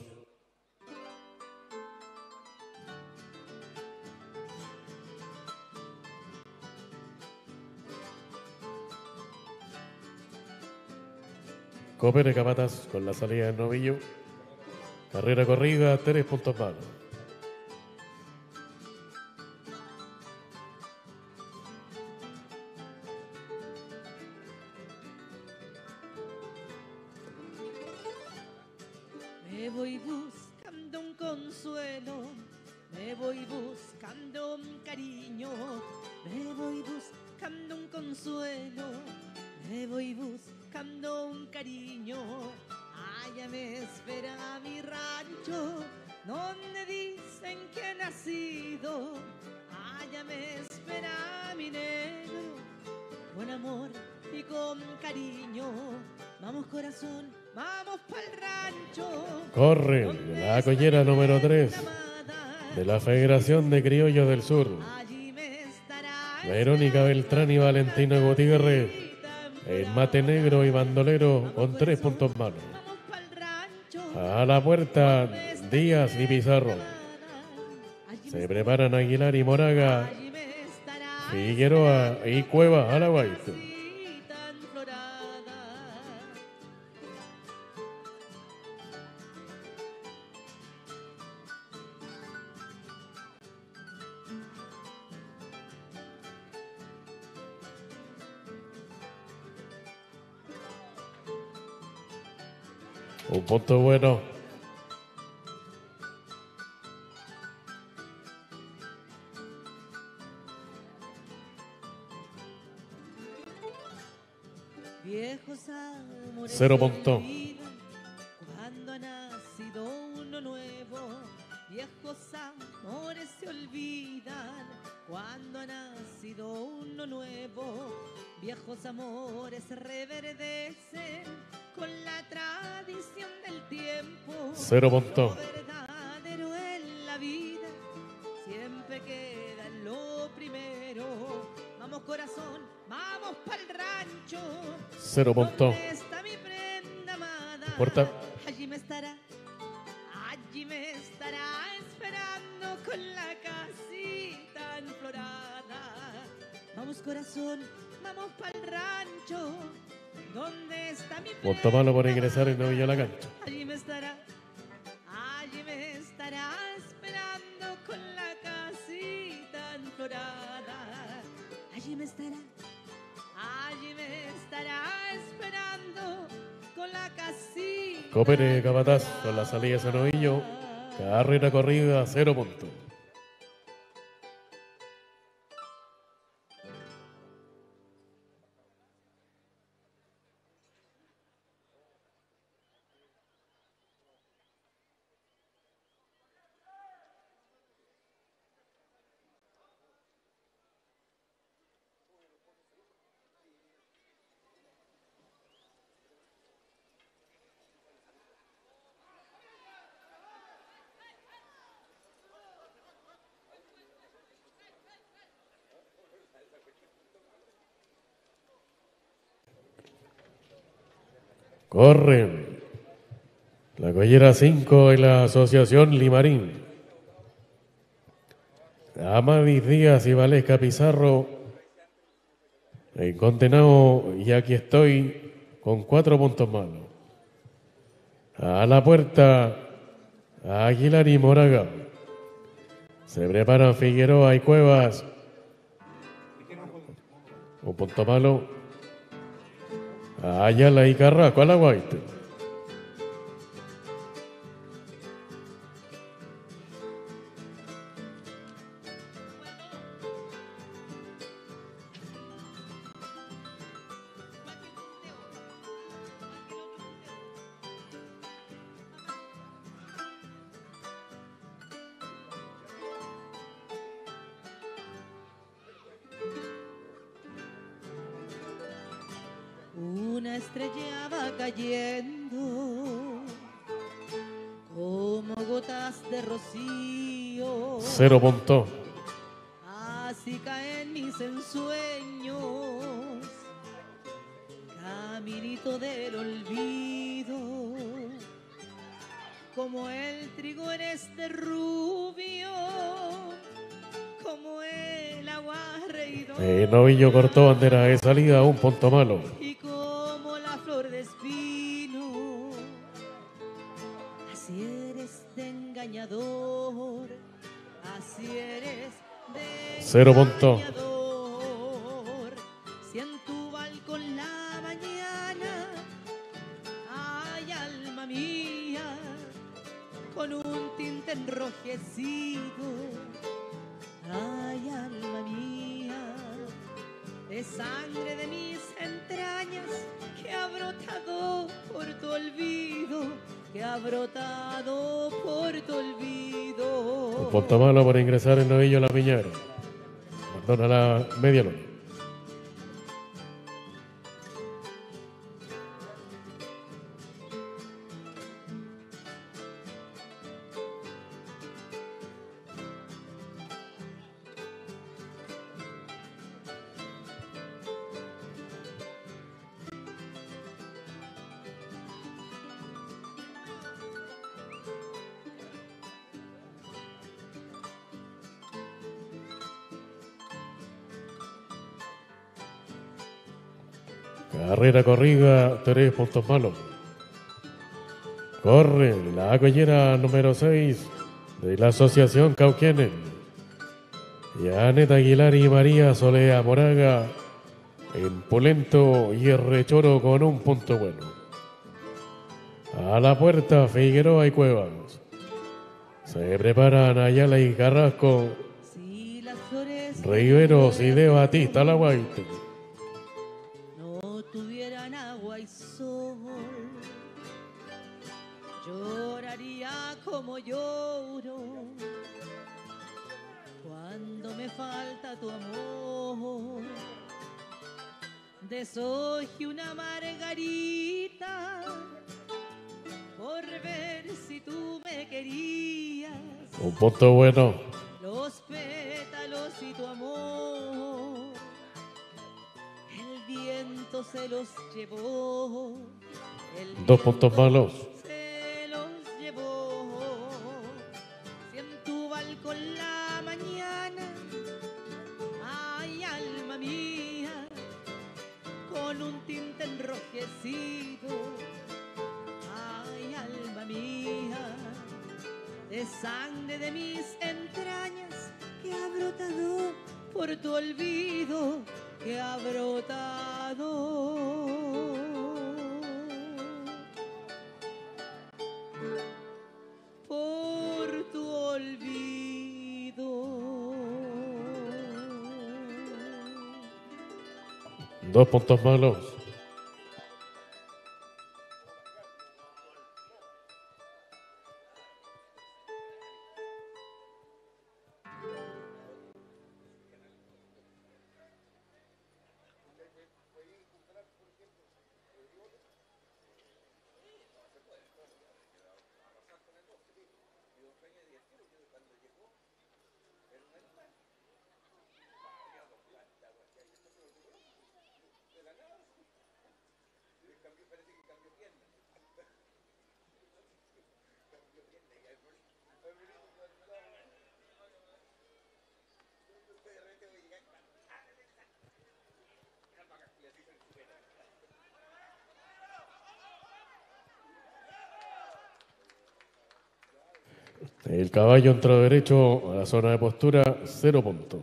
Copere Capatas con la salida del novillo. Carrera corrida, tres puntos malos. Federación de Criollos del Sur. Verónica Beltrán y Valentina Gutiérrez. El mate negro y bandolero con tres puntos malos. A la puerta, Díaz y Pizarro. Se preparan Aguilar y Moraga, Figueroa y Cueva a la guaita. Punto bueno. Amores Cero se Cero punto. ¿Dónde está mi prenda amada? Puerta. Allí me estará, allí me estará esperando con la casita enflorada. Vamos corazón, vamos pa'l rancho. ¿Dónde está mi Punto malo por prenda ingresar el novillo a la cancha. Copere Capataz con la salida de ese novillo. Carrera corrida, cero puntos. Corren. La collera 5 y la Asociación Limarín. Amadis Díaz y Valesca Pizarro. En condenado y aquí estoy con cuatro puntos malos. A la puerta, Aguilar y Moraga. Se preparan Figueroa y Cuevas. Un punto malo. Ayala y Carrasco a la guaita. Puntos. Así caen mis ensueños, caminito del olvido, como el trigo en este rubio, como el agua reído. El novillo cortó bandera de salida, un punto malo. Cero punto. Abandona la corrida, tres puntos malos. Corre la collera número 6 de la Asociación Cauquenes. Janet Aguilar y María Solea Moraga en Pulento y Rechoro con un punto bueno. A la puerta Figueroa y Cuevas. Se preparan Ayala y Carrasco, Riveros y de Batista la Guaite. Bueno. los pétalos y tu amor. El viento se los llevó. Dos puntos malos. Puntos malos. Caballo entró derecho a la zona de postura, cero puntos.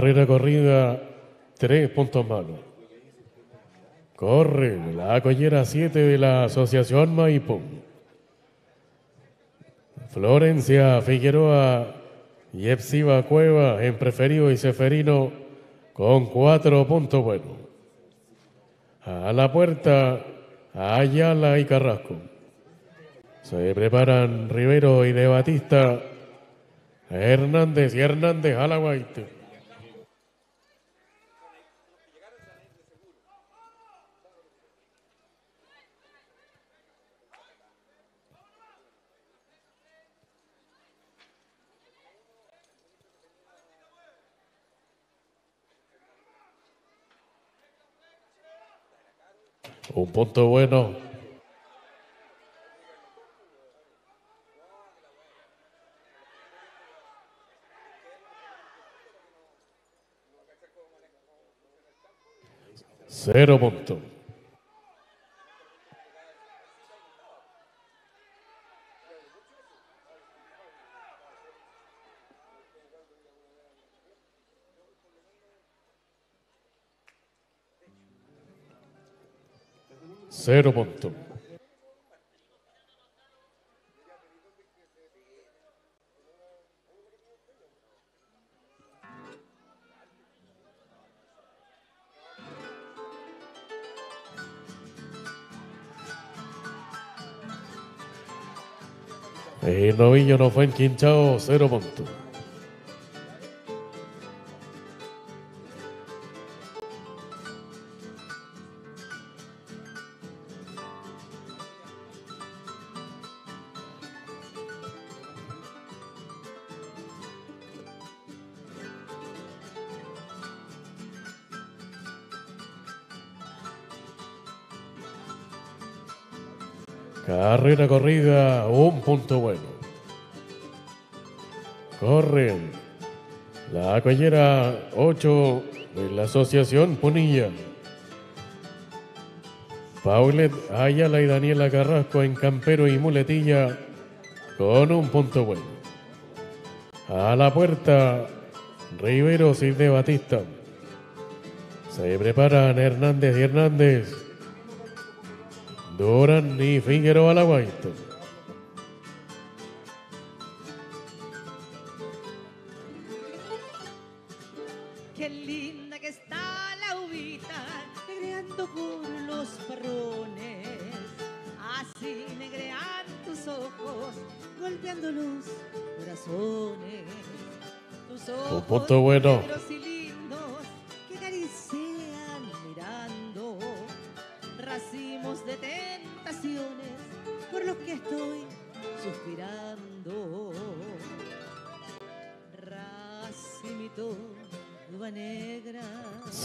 Carrera corrida, Tres puntos malos. Corre la collera 7 de la Asociación Maipú. Florencia Figueroa y Cueva en preferido y Seferino con cuatro puntos buenos. A la puerta, Ayala y Carrasco. Se preparan Rivero y De Batista, Hernández y Hernández a la. Un punto bueno. Cero punto. Cero punto. El novillo no fue enquinchado, cero punto. Carrera corrida, un punto bueno. Corren la collera 8 de la Asociación Punilla. Paulet Ayala y Daniela Carrasco en Campero y Muletilla con un punto bueno. A la puerta, Riveros y de Batista. Se preparan Hernández y Hernández. Duran y Figueroa la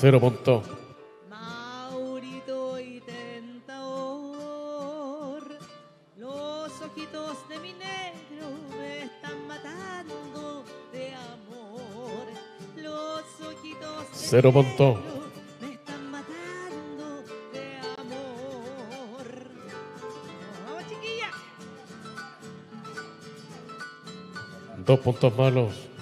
Cero punto. Maurito y tentador. Los ojitos de mi negro me están matando de amor. Los ojitos de Cero mi punto. negro me están matando de amor. Vamos, chiquilla. Dos puntos malos.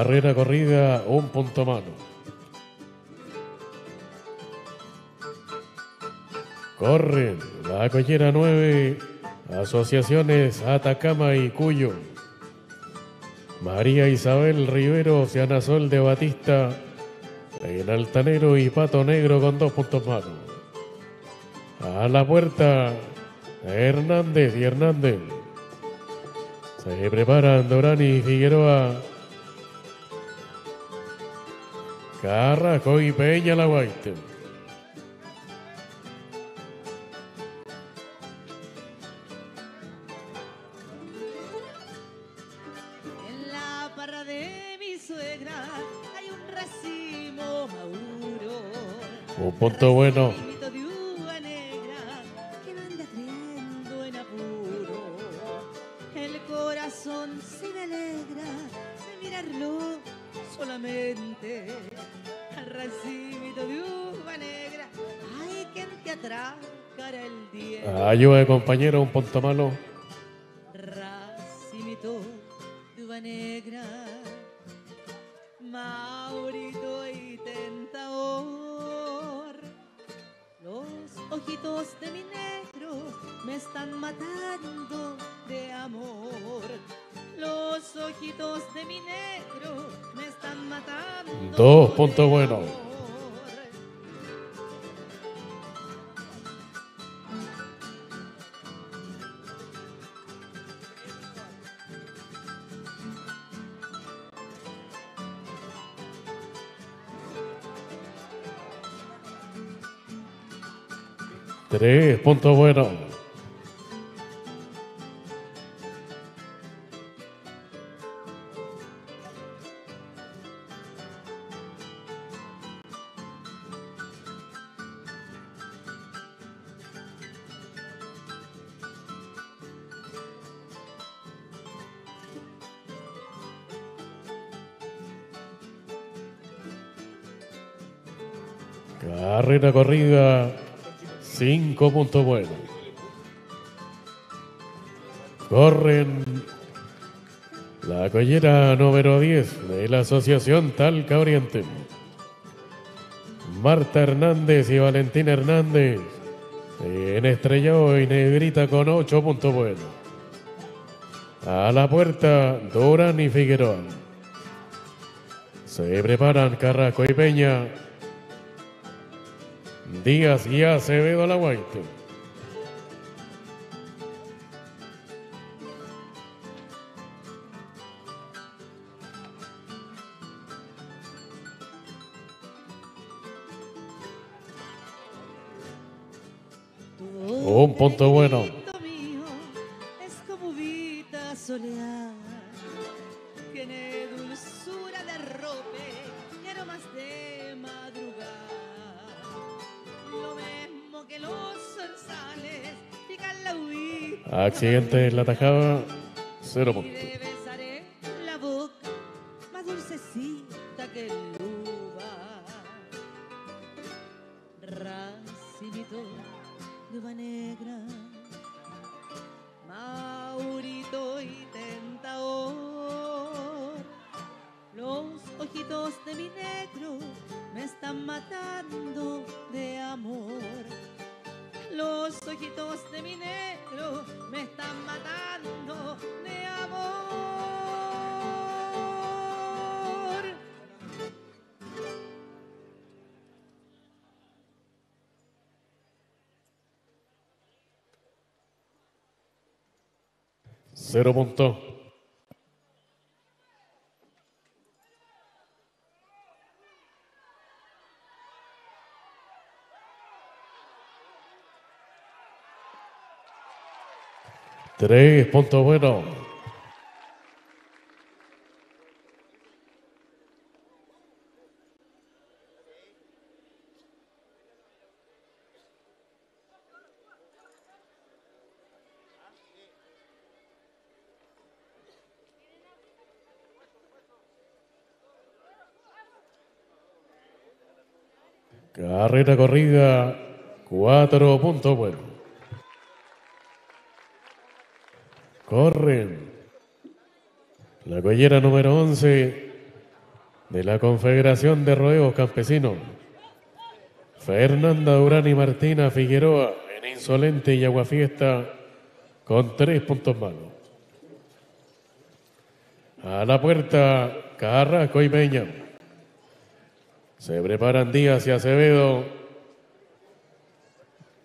Carrera corrida, un punto malo. Corren la collera 9, asociaciones Atacama y Cuyo. María Isabel Rivero, Ciana Sol de Batista, en Altanero y Pato Negro con dos puntos malos. A la puerta, Hernández y Hernández. Se preparan Dorani y Figueroa. Carrasco y Peña la Guaite. En la parra de mi suegra hay un racimo maduro. Un punto bueno. De compañero, un punto malo. Maurito y tentador. Los ojitos de mi negro me están matando de amor. Los ojitos de mi negro me están matando. Dos puntos buenos. Tres puntos buenos. Carrera corrida, cinco puntos buenos. Corren la collera número 10 de la Asociación Talca Oriente. Marta Hernández y Valentina Hernández en estrellado y negrita con ocho puntos buenos. A la puerta, Durán y Figueroa. Se preparan Carrasco y Peña. Díaz y Acevedo a la Guaite. Un punto bueno. En la tajada, cero puntos. Cero puntos. Tres puntos buenos. Corrida, cuatro puntos buenos. Corren. La collera número 11 de la Confederación de Rodeos Campesinos. Fernanda Durán y Martina Figueroa en Insolente y Aguafiesta con tres puntos malos. A la puerta, Carrasco y Peña. Se preparan Díaz y Acevedo.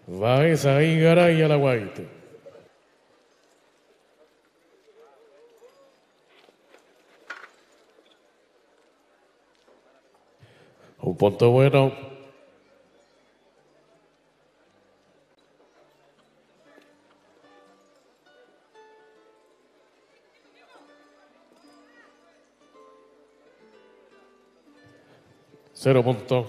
Baeza y Garay a la Guaite. Un punto bueno. Cero puntos.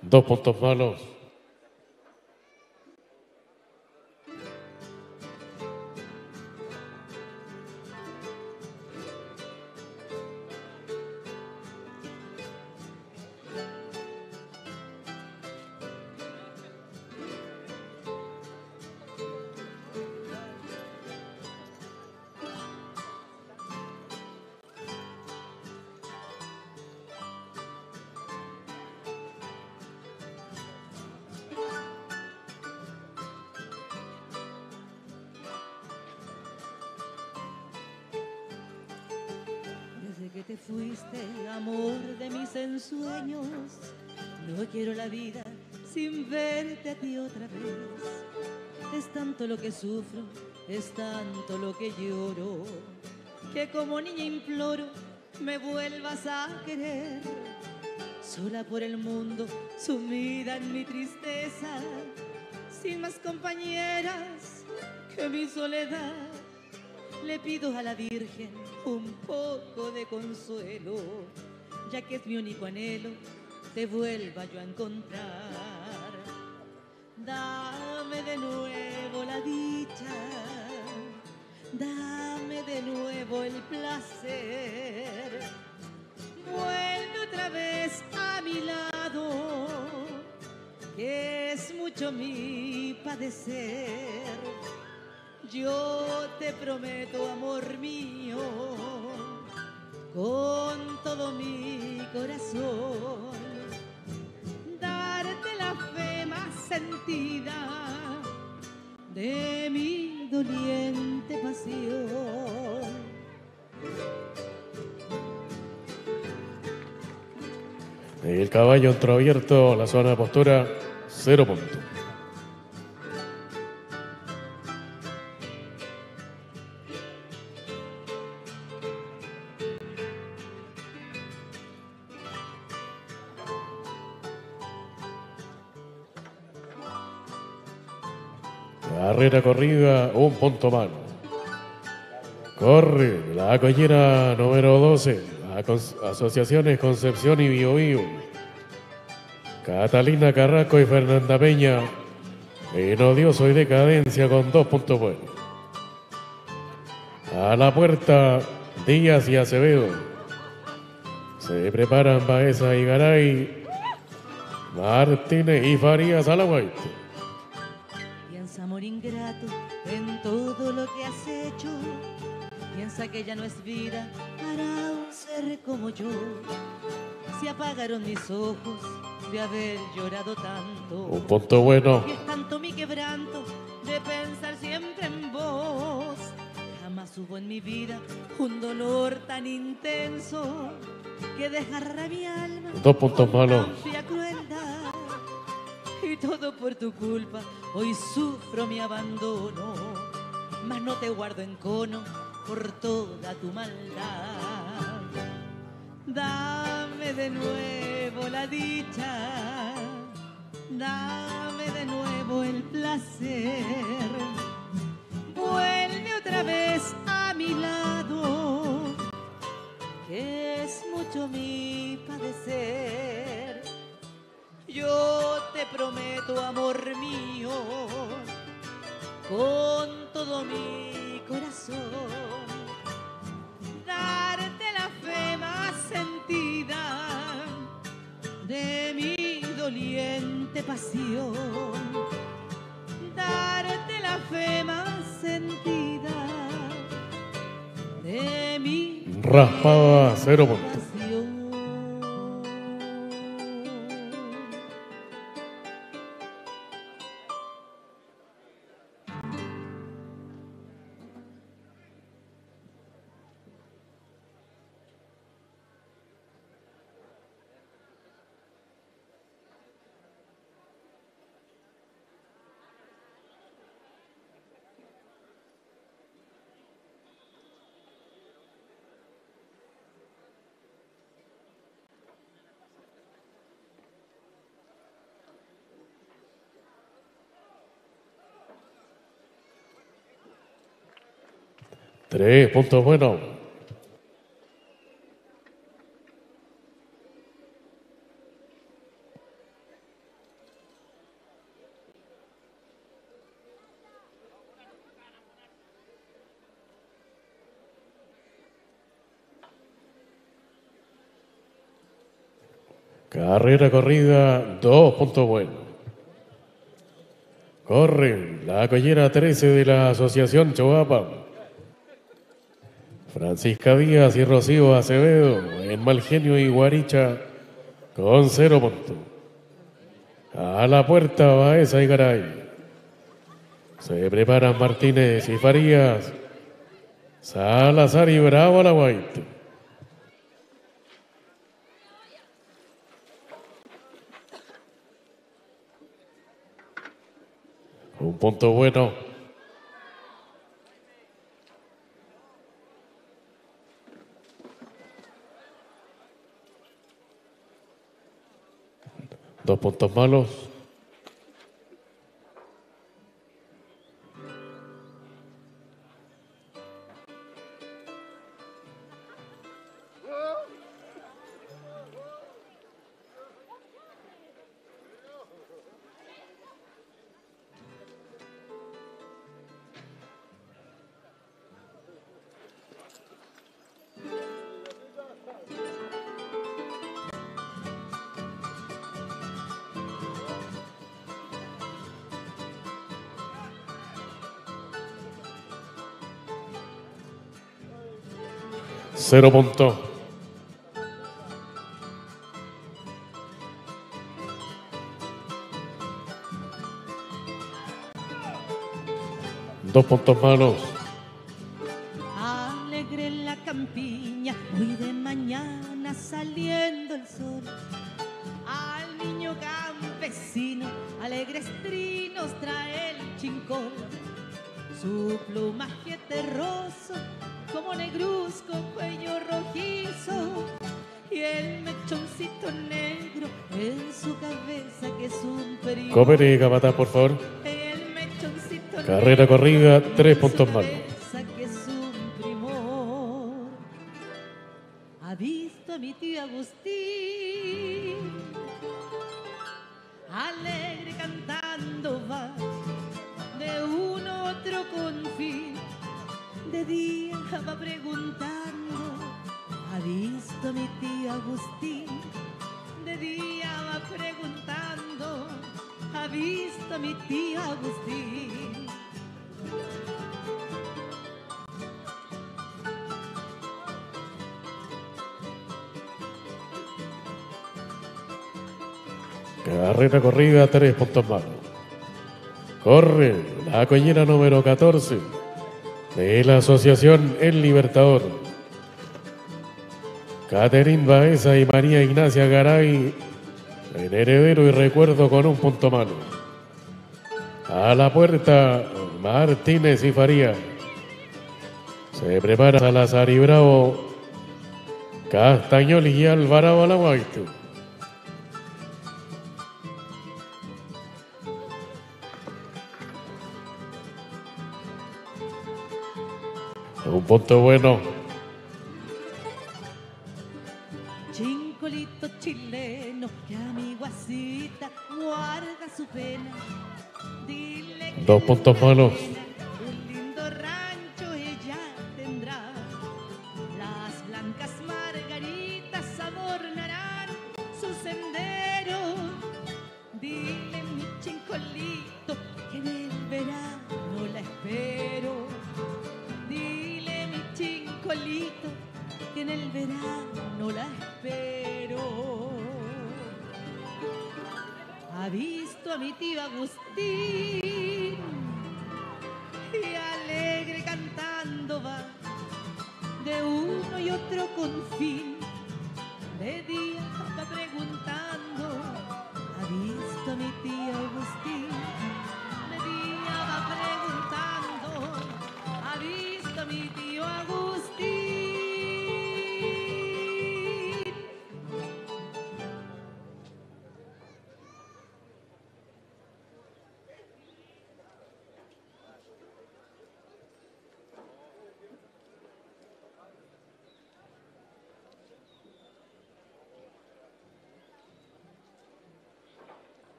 Dos puntos malos. Te fuiste, amor de mis ensueños. No quiero la vida sin verte a ti otra vez. Es tanto lo que sufro, es tanto lo que lloro, que como niña imploro me vuelvas a querer. Sola por el mundo, sumida en mi tristeza, sin más compañeras que mi soledad. Le pido a la Virgen un poco de consuelo, ya que es mi único anhelo, te vuelva yo a encontrar. Dame de nuevo la dicha, dame de nuevo el placer. Vuelve otra vez a mi lado, que es mucho mi padecer. Yo te prometo, amor mío, con todo mi corazón, darte la fe más sentida de mi doliente pasión. El caballo entreabierto, la zona de postura, cero puntos. Carrera corrida, un punto malo. Corre la collera número 12, Acos- Asociaciones Concepción y Bio. Catalina Carrasco y Fernanda Peña, en odioso y decadencia con dos puntos buenos. A la puerta, Díaz y Acevedo. Se preparan Baeza y Garay, Martínez y Farías a la vuelta. Que ya no es vida para un ser como yo. Se apagaron mis ojos de haber llorado tanto. Un punto bueno. Y es tanto mi quebranto de pensar siempre en vos. Jamás hubo en mi vida un dolor tan intenso que desgarra mi alma. Dos puntos malos. crueldad. Y todo por tu culpa, hoy sufro mi abandono. Mas no te guardo en cono por toda tu maldad. Dame de nuevo la dicha, dame de nuevo el placer. Vuelve otra vez a mi lado, que es mucho mi padecer. Yo te prometo, amor mío, con todo mi corazón, darte la fe más sentida de mi doliente pasión, darte la fe más sentida de mi Raspada, cero puntos. Tres puntos buenos. Carrera corrida, dos puntos buenos. Corre la collera 13 de la Asociación Choapa. Francisca Díaz y Rocío Acevedo en Malgenio y Guaricha con cero puntos. A la puerta Baeza y Garay. Se preparan Martínez y Farías. Salazar y Bravo a la White. Un punto bueno Dos puntos malos. Cero punto. Dos puntos malos. Por favor. Carrera corrida, tres puntos malos. Tres puntos malos. Corre la collera número 14 de la Asociación El Libertador. Caterín Baeza y María Ignacia Garay en heredero y recuerdo con un punto malo. A la puerta, Martínez y Faría. Se prepara Salazar y Bravo. Castañoli y Alvarado a la Guaito. Punto bueno. Chincolito chileno que a mi guasita guarda su pena. Dile Dos puntos malos.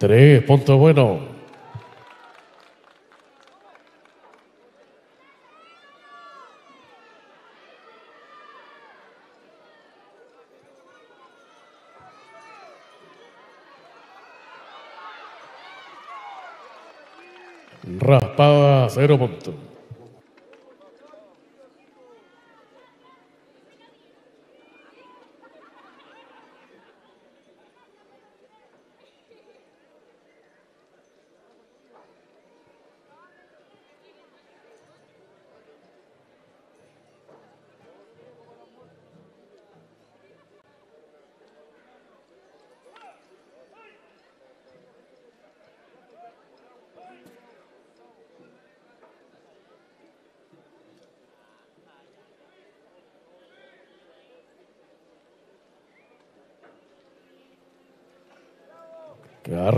Tres puntos bueno. Raspada, cero puntos.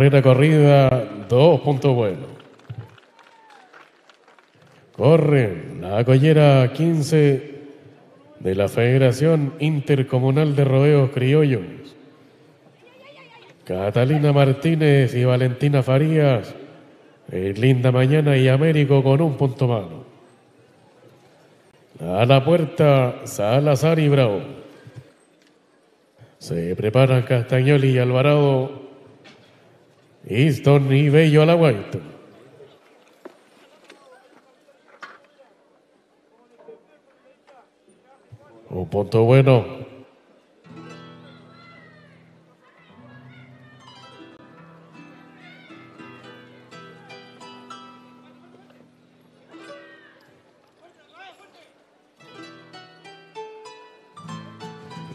Carrera corrida, dos puntos buenos. Corre la collera 15 de la Federación Intercomunal de Rodeos Criollos. Catalina Martínez y Valentina Farías. en Linda Mañana y Américo con un punto malo. A la puerta, Salazar y Bravo. Se preparan Castañoli y Alvarado. Easton y Bello a la vuelta. Un punto bueno.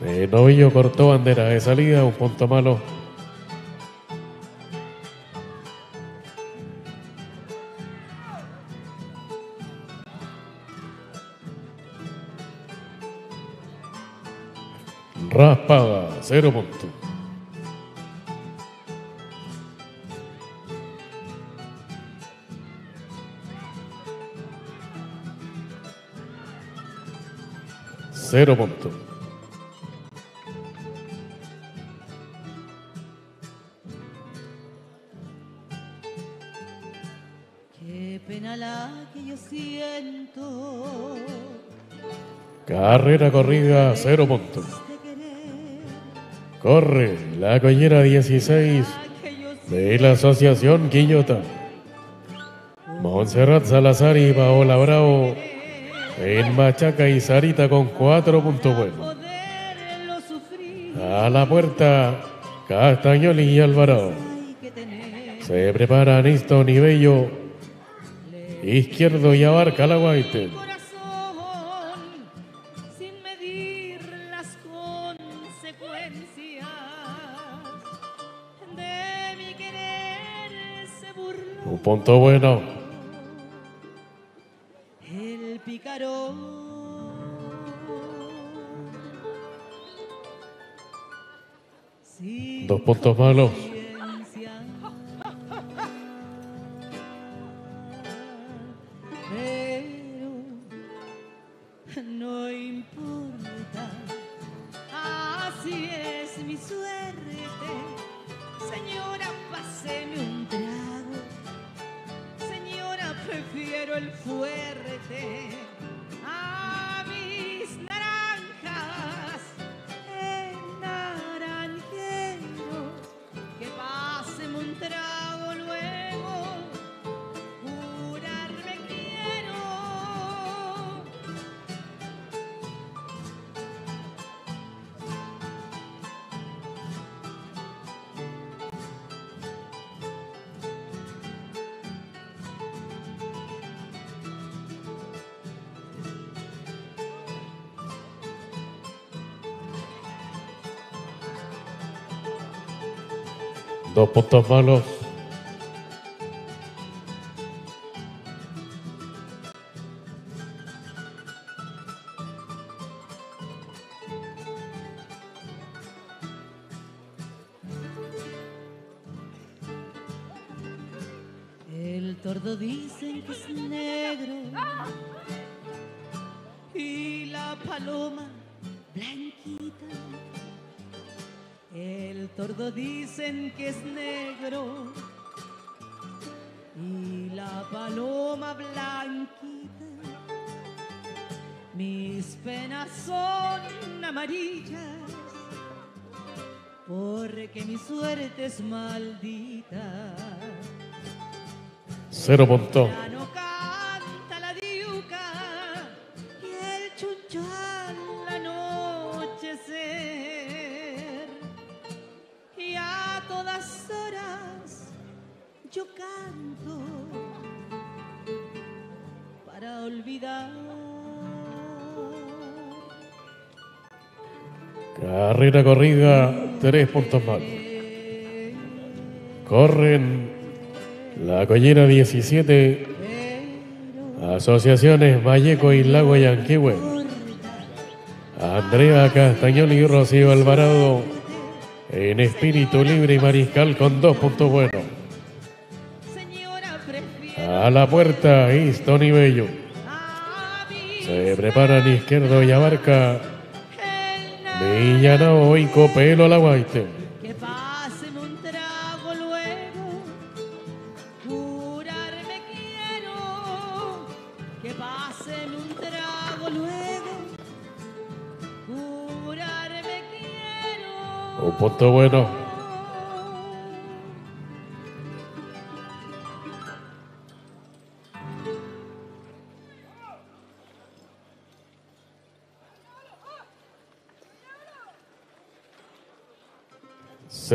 Eh, Novillo cortó bandera de salida, un punto malo. Raspada, cero puntos. Cero puntos. Qué pena la que yo siento Carrera corrida, cero puntos. Corre la collera 16 La que yo de la Asociación Quillota. Montserrat Salazar y Paola Bravo en Machaca y Sarita con cuatro puntos buenos. A la puerta, Castañoli y Alvarado. Se preparan Easton y Bello. Izquierdo y abarca la Guaite. Punto bueno. el pícaro Dos puntos malos. Dos Mis penas son amarillas porque mi suerte es maldita. Cero puntos. Carrera corrida, tres puntos malos. Corren la collera 17, Asociaciones Valleco y Lago Yanquihue. Andrea Castañoli y Rocío Alvarado En espíritu libre y mariscal con dos puntos buenos. A la puerta, Easton y Bello. Se preparan izquierdo y abarca el na- Villanao y Copelo a la guaite. Que pasen un trago luego, curarme quiero. Que pasen un trago luego, curarme quiero. Un punto bueno.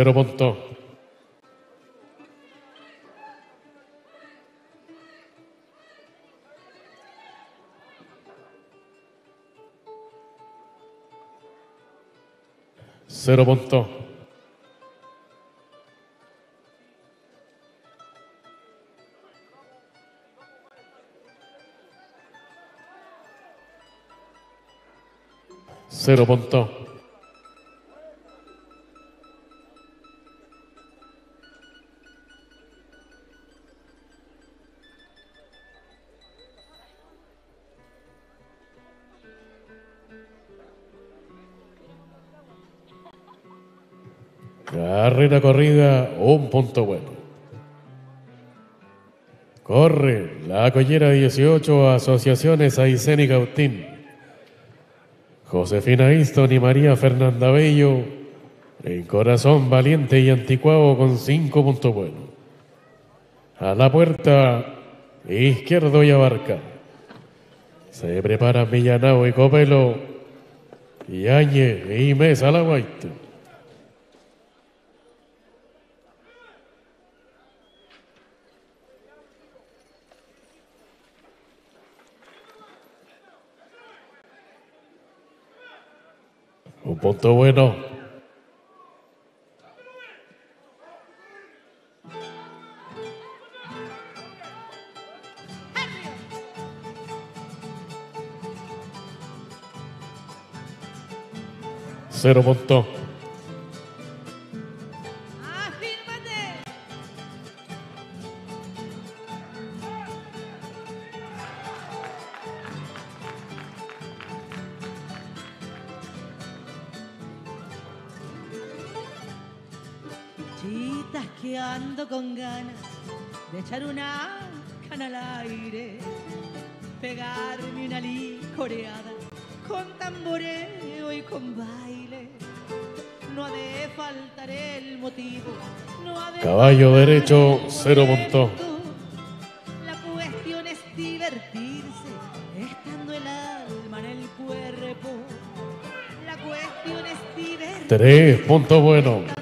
Cero punto. Cero punto. Cero punto. Corrida, un punto bueno. Corre la collera 18, Asociaciones Aysén y Gautín. Josefina Easton y María Fernanda Bello en Corazón Valiente y Anticuado con cinco puntos buenos. A la puerta, izquierdo y abarca. Se prepara Millanao y Copelo, Yañez y Mesa la Guaita. Un punto bueno. Cero punto. Echar una cana al aire, pegarme una licoreada con tamboreo y con baile. No ha de faltar el motivo, no ha de Caballo derecho, cero punto. momento. La cuestión es divertirse, estando el alma en el cuerpo. La cuestión es divertirse. Tres puntos buenos.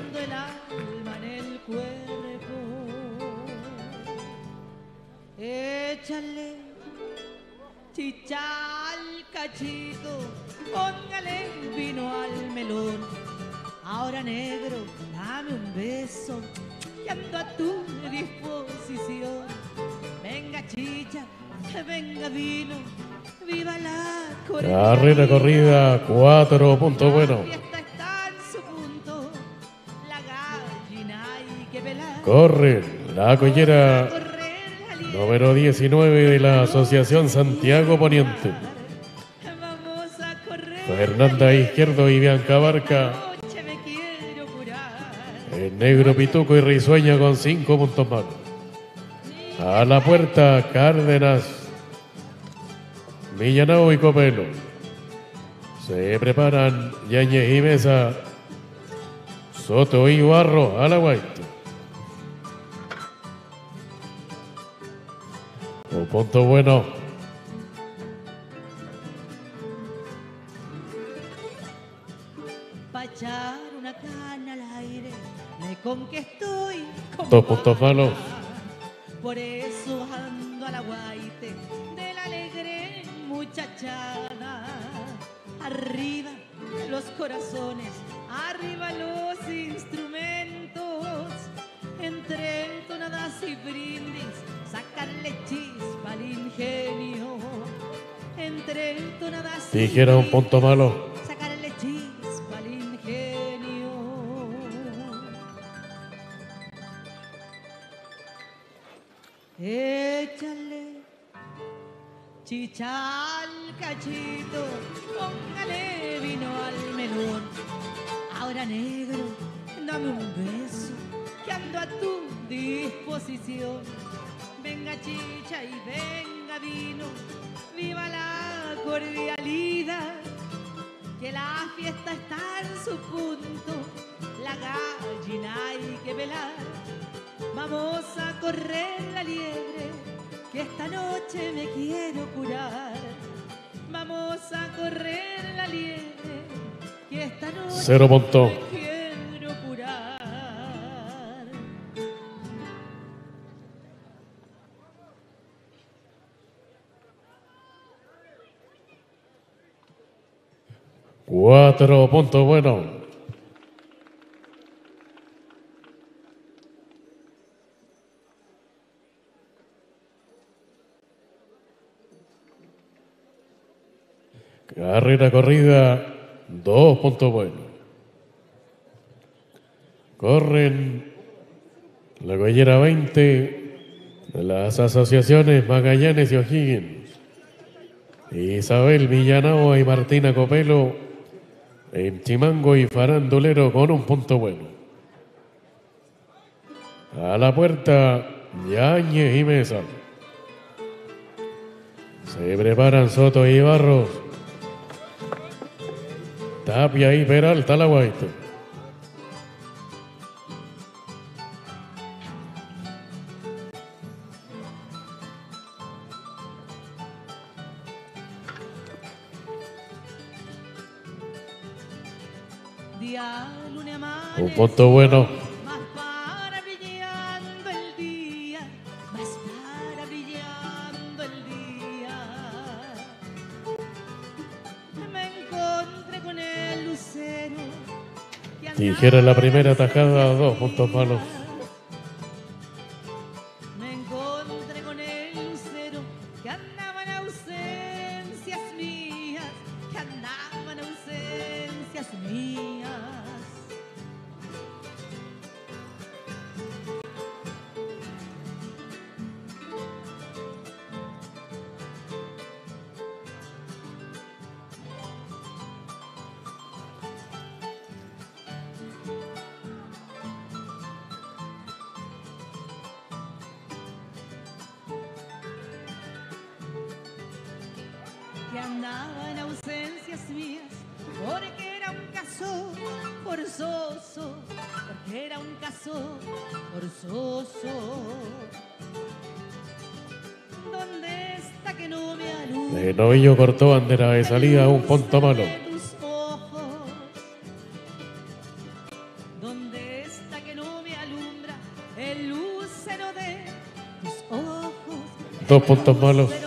Hay que velar. Corre la collera número 19 de la Asociación Santiago Poniente. Fernanda Izquierdo y Bianca Barca. En negro pituco y risueña con cinco puntos más. A la puerta, Cárdenas, Millanao y Copelo. Se preparan Yañez y Mesa, Soto y Barro a la guaita. Un punto bueno. Pa' echar una cana al aire, me con que estoy con Dos puntos malos. Por corazones, arriba los instrumentos, entre entonadas y brindis, sacarle chispa al ingenio. Entre entonadas y Dijera un punto malo. Sacarle chispa al ingenio. Échale chicha al cachito Ahora negro, dame un beso, que ando a tu disposición. Venga chicha y venga vino, viva la cordialidad, que la fiesta está en su punto, la gallina hay que velar. Vamos a correr la liebre, que esta noche me quiero curar. Vamos a correr la liebre, Cero curar. Cuatro puntos buenos. Carrera corrida, dos puntos buenos. Corren la Goyera 20 de las asociaciones Magallanes y O'Higgins. Isabel Villanao y Martina Copelo en Chimango y Farandulero con un punto bueno. A la puerta, Yañez y Mesa. Se preparan Soto y Barros. Tapia y Peralta la Guaita. Un punto bueno. En la primera tajada, dos puntos malos. Cortó bandera de salida, un punto malo. de tus ojos?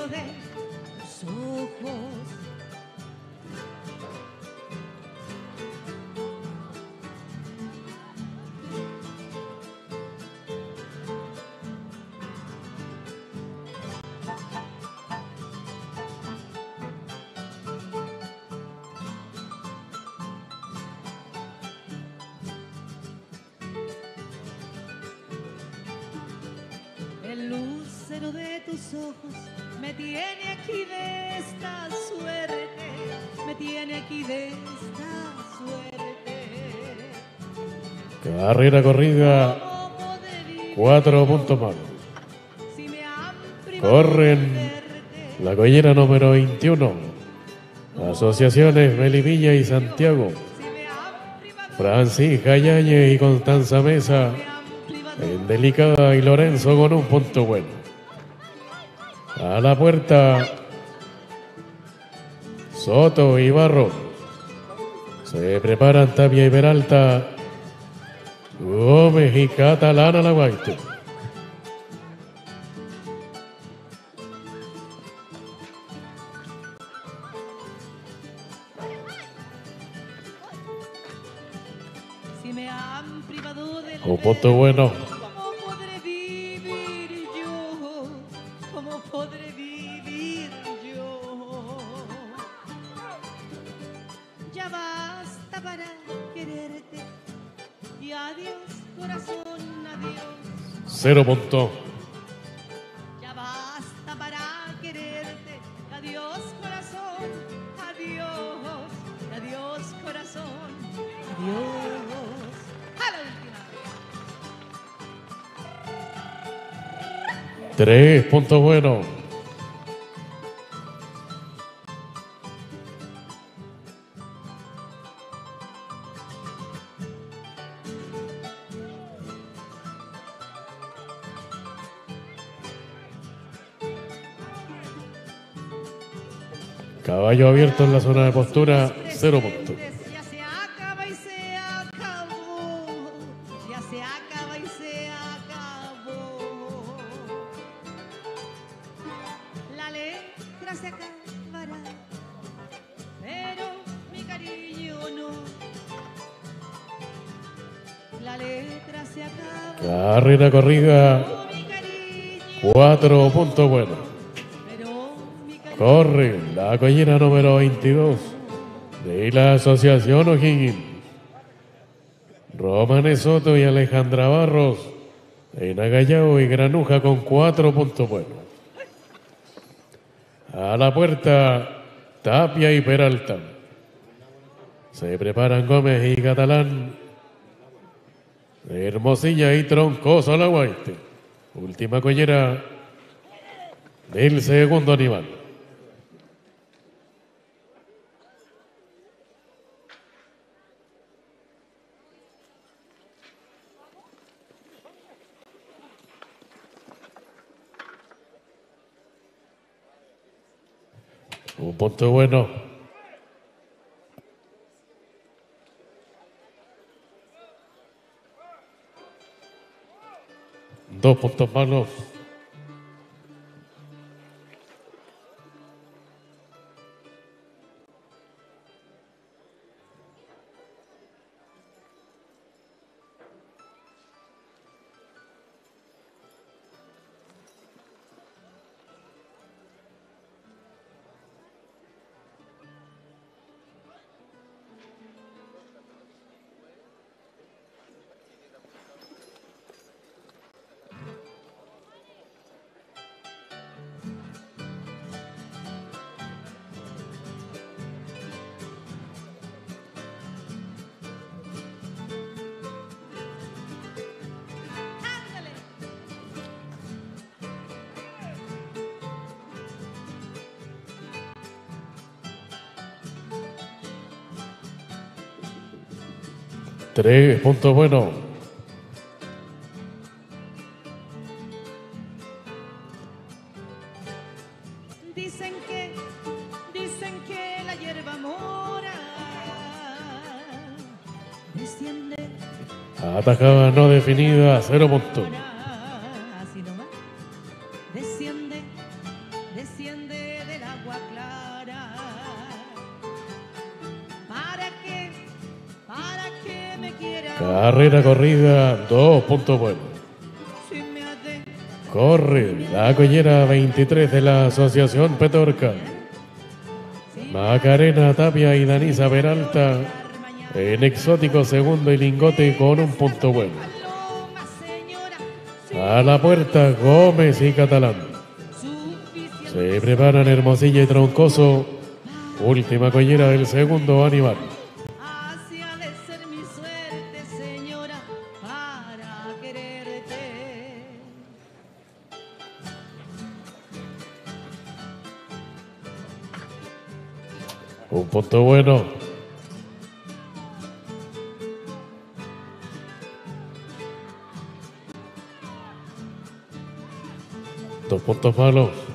Corrida, ¿Cómo poder vivir cuatro puntos privado Corren la collera número 21. Asociaciones Melivilla y Santiago. Francisca Yañez y Constanza Mesa en Delicada y Lorenzo con un punto bueno. A la puerta, Soto y Barro. Se preparan Tapia y Peralta. Gómez y Catalana la Guaite. Si me han privado del Un punto bueno. Cero montón. Ya basta para quererte. Adiós corazón, adiós, adiós corazón, adiós. A la última. Tres puntos buenos. Caballo abierto en la zona de postura, cero puntos. Ya se acaba y se acabó. Ya se acaba y se acabó. La letra se acabará, pero mi cariño no. La letra se acaba, Carrera corrida, cuatro puntos buenos. Corre la collera número 22 de la Asociación O'Higgins. Romane Soto y Alejandra Barros en Agallao y Granuja con cuatro puntos buenos. A la puerta, Tapia y Peralta. Se preparan Gómez y Catalán. Hermosilla y Troncoso la Guaite. Última collera del segundo animal. Bueno. Dos puntos malos. Tres puntos buenos. Dicen que, dicen que la hierba mora desciende. Atajada no definida, cero puntos. Corrida, dos puntos buenos. Corre la collera 23 de la Asociación Petorca. Macarena Tapia y Danisa Peralta en exótico segundo y lingote con un punto bueno. A la puerta Gómez y Catalán. Se preparan Hermosilla y Troncoso. Última collera del segundo animal. Dos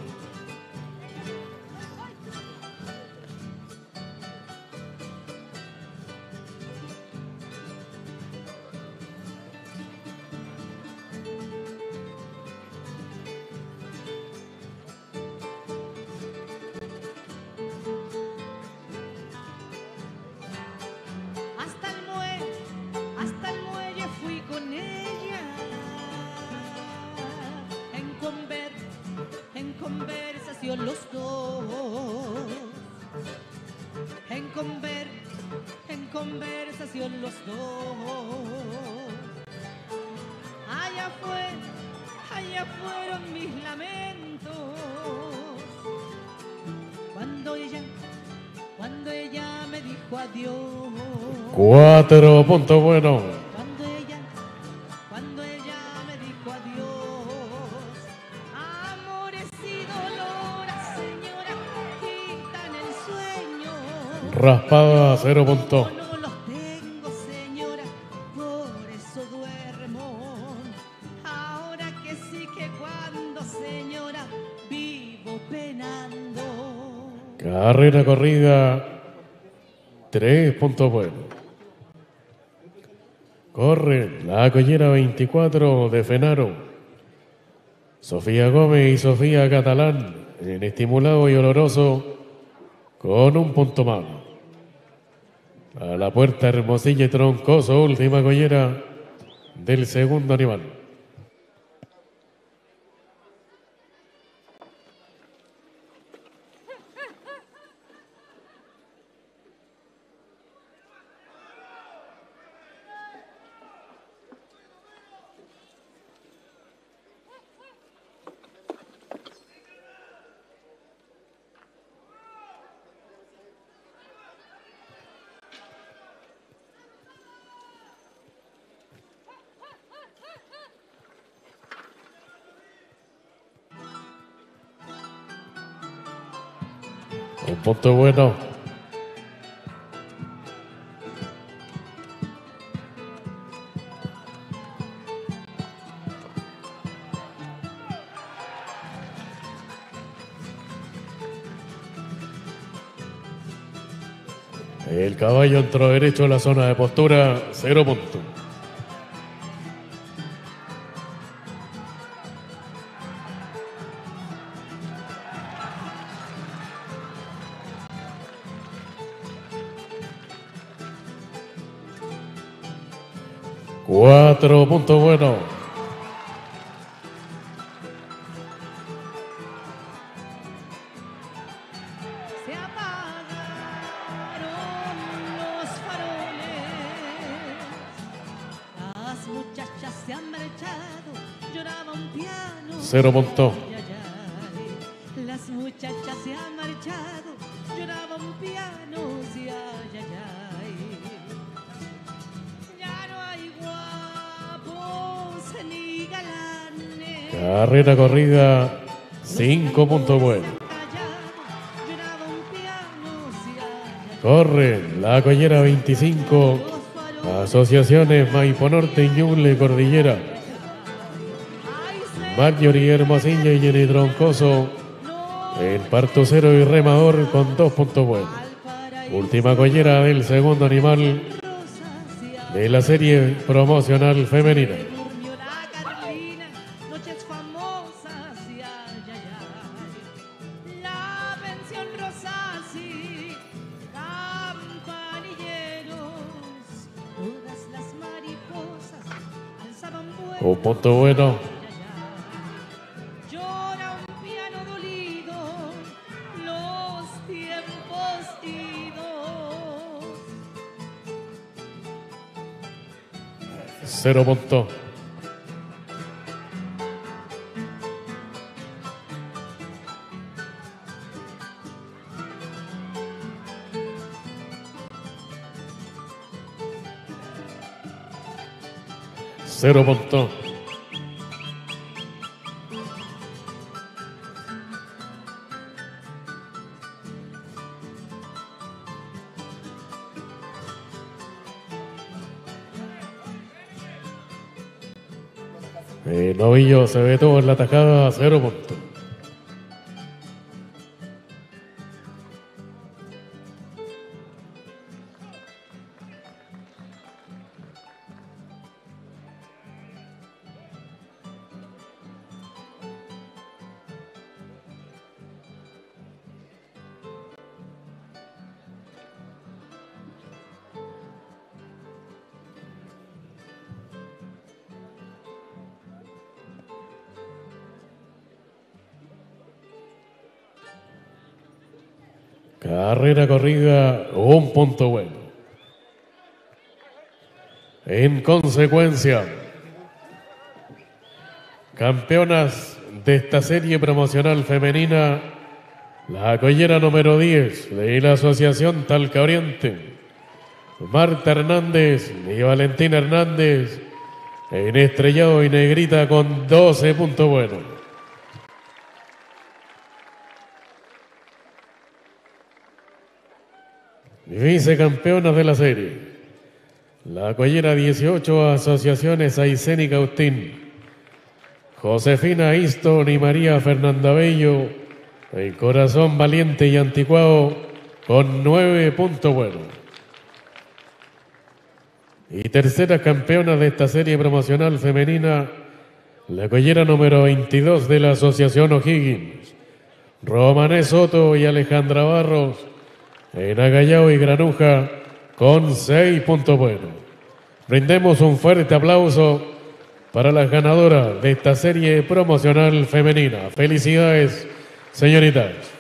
Cuatro puntos bueno. Cuando ella, cuando ella me dijo adiós, amores y dolores, señora, quitan el sueño. Raspada, cero puntos. No los tengo, señora, por eso duermo. Ahora que sí que cuando, señora, vivo penando. Carrera corrida, tres puntos buenos. Corre la collera 24 de Fenaro. Sofía Gómez y Sofía Catalán en estimulado y oloroso con un punto más. A la puerta Hermosilla y Troncoso, última collera del segundo animal. Punto bueno. El caballo entró derecho en la zona de postura, cero puntos. Cuatro puntos buenos. Se apagaron los faroles. Las muchachas se han marchado, lloraba un piano. Cero puntos. Carrera corrida, cinco puntos buenos. Corre la collera 25, los faroles. Asociaciones Maipo Norte Ñuble Cordillera, Marjorie Hermosilla y Jenny Troncoso, en Parto Cero y Remador con dos puntos buenos. Última collera del segundo animal de la serie promocional femenina. Cero puntos. Cero puntos. Novillo se ve todo en la tajada, cero puntos. Carrera corrida, un punto bueno. En consecuencia, campeonas de esta serie promocional femenina, la collera número 10 de la Asociación Talca Oriente, Marta Hernández y Valentina Hernández, en estrellado y negrita con 12 puntos buenos. Vicecampeonas de la serie. La Collera 18, Asociaciones Aysén y. Josefina Easton y María Fernanda Bello, el corazón valiente y anticuado, con nueve puntos buenos. Y tercera campeona de esta serie promocional femenina, la collera número 22 de la Asociación O'Higgins, Romané Soto y Alejandra Barros, en Agallao y Granuja, con seis puntos buenos. Brindemos un fuerte aplauso para las ganadoras de esta serie promocional femenina. Felicidades, señoritas.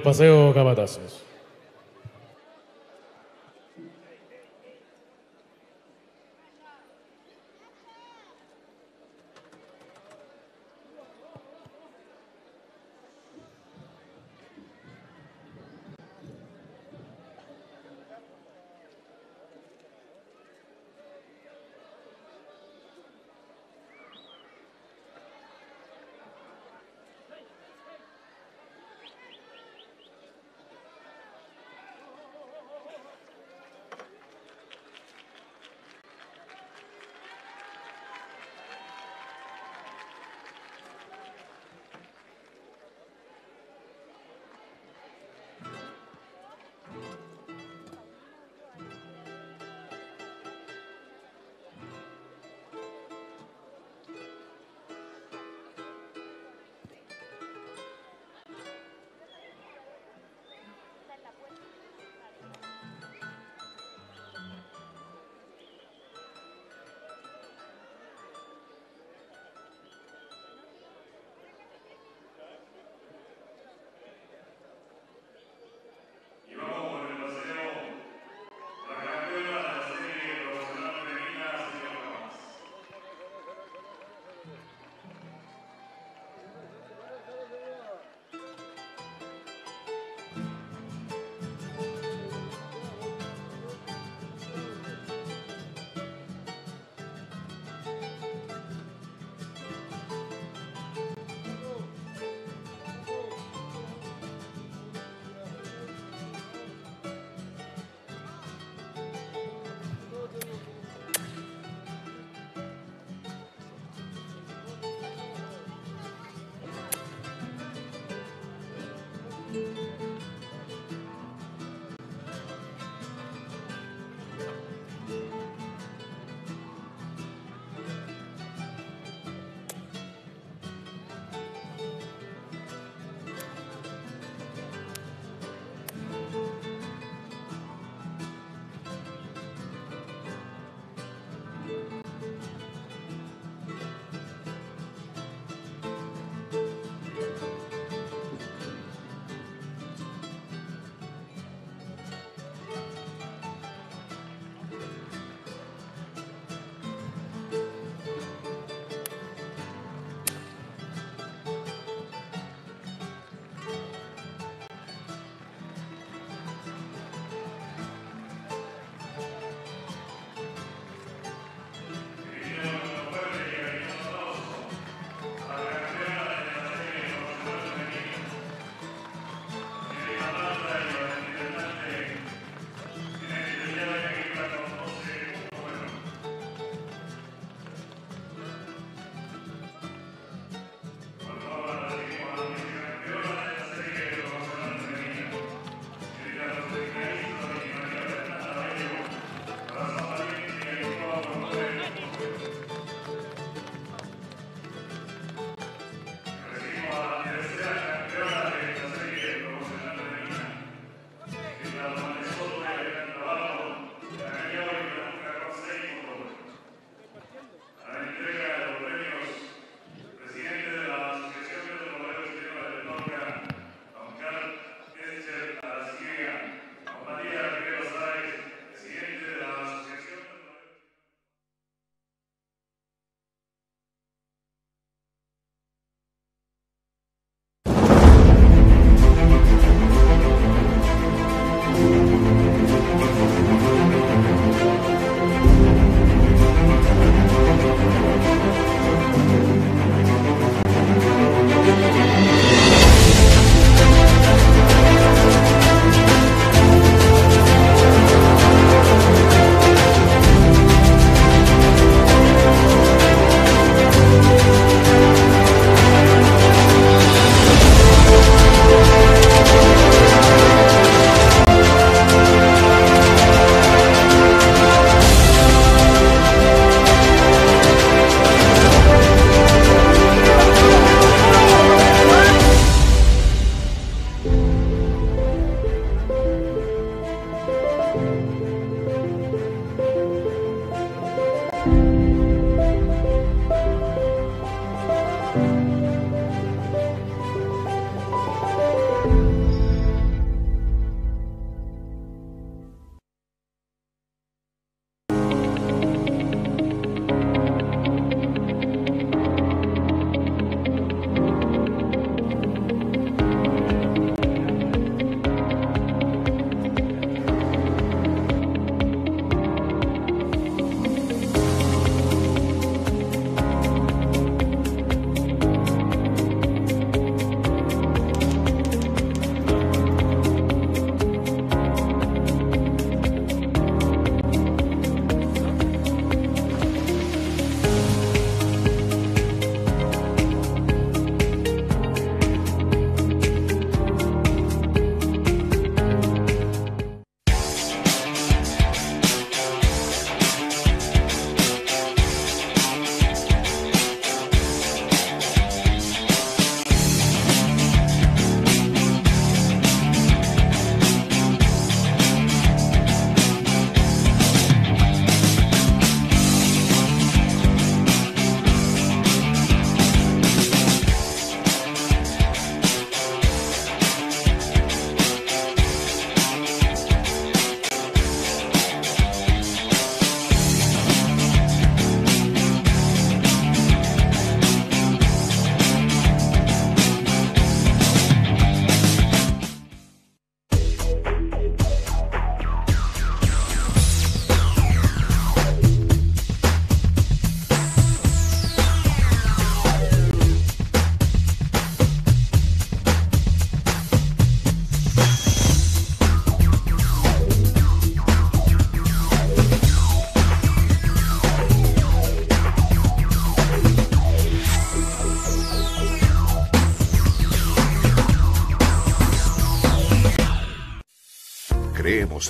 paseo Gabadazos.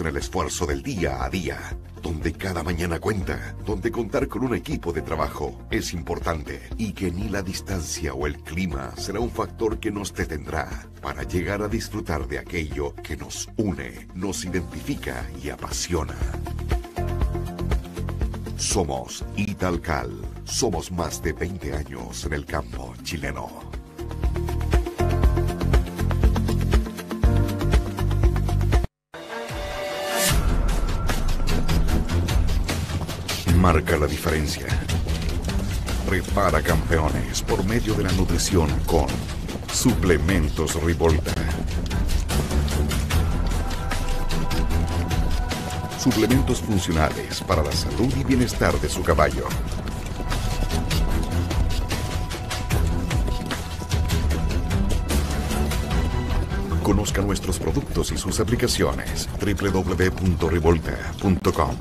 En el esfuerzo del día a día, donde cada mañana cuenta, donde contar con un equipo de trabajo es importante y que ni la distancia o el clima será un factor que nos detendrá para llegar a disfrutar de aquello que nos une, nos identifica y apasiona. Somos Italcal. Somos más de 20 años en el campo chileno. La diferencia. Prepara campeones por medio de la nutrición con Suplementos Rivolta. Suplementos funcionales para la salud y bienestar de su caballo. Conozca nuestros productos y sus aplicaciones www.rivolta.com.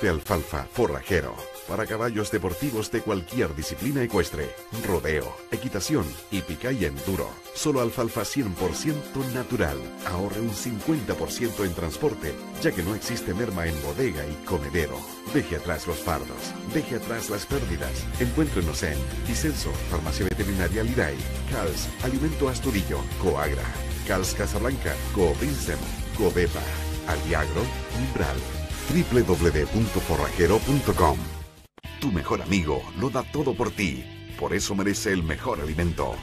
De alfalfa forrajero para caballos deportivos de cualquier disciplina ecuestre, rodeo, equitación, y y enduro. Solo alfalfa 100% natural. Ahorre un 50% en transporte, ya que no existe merma en bodega y comedero. Deje atrás los fardos, deje atrás las pérdidas. Encuéntrenos en Dicenso, Farmacia Veterinaria Liray, CALS, Alimento Astudillo, Coagra, CALS Casablanca, Covincem, Covepa, Aliagro, Umbral www.forrajero.com. Tu mejor amigo lo da todo por ti. Por eso merece el mejor alimento.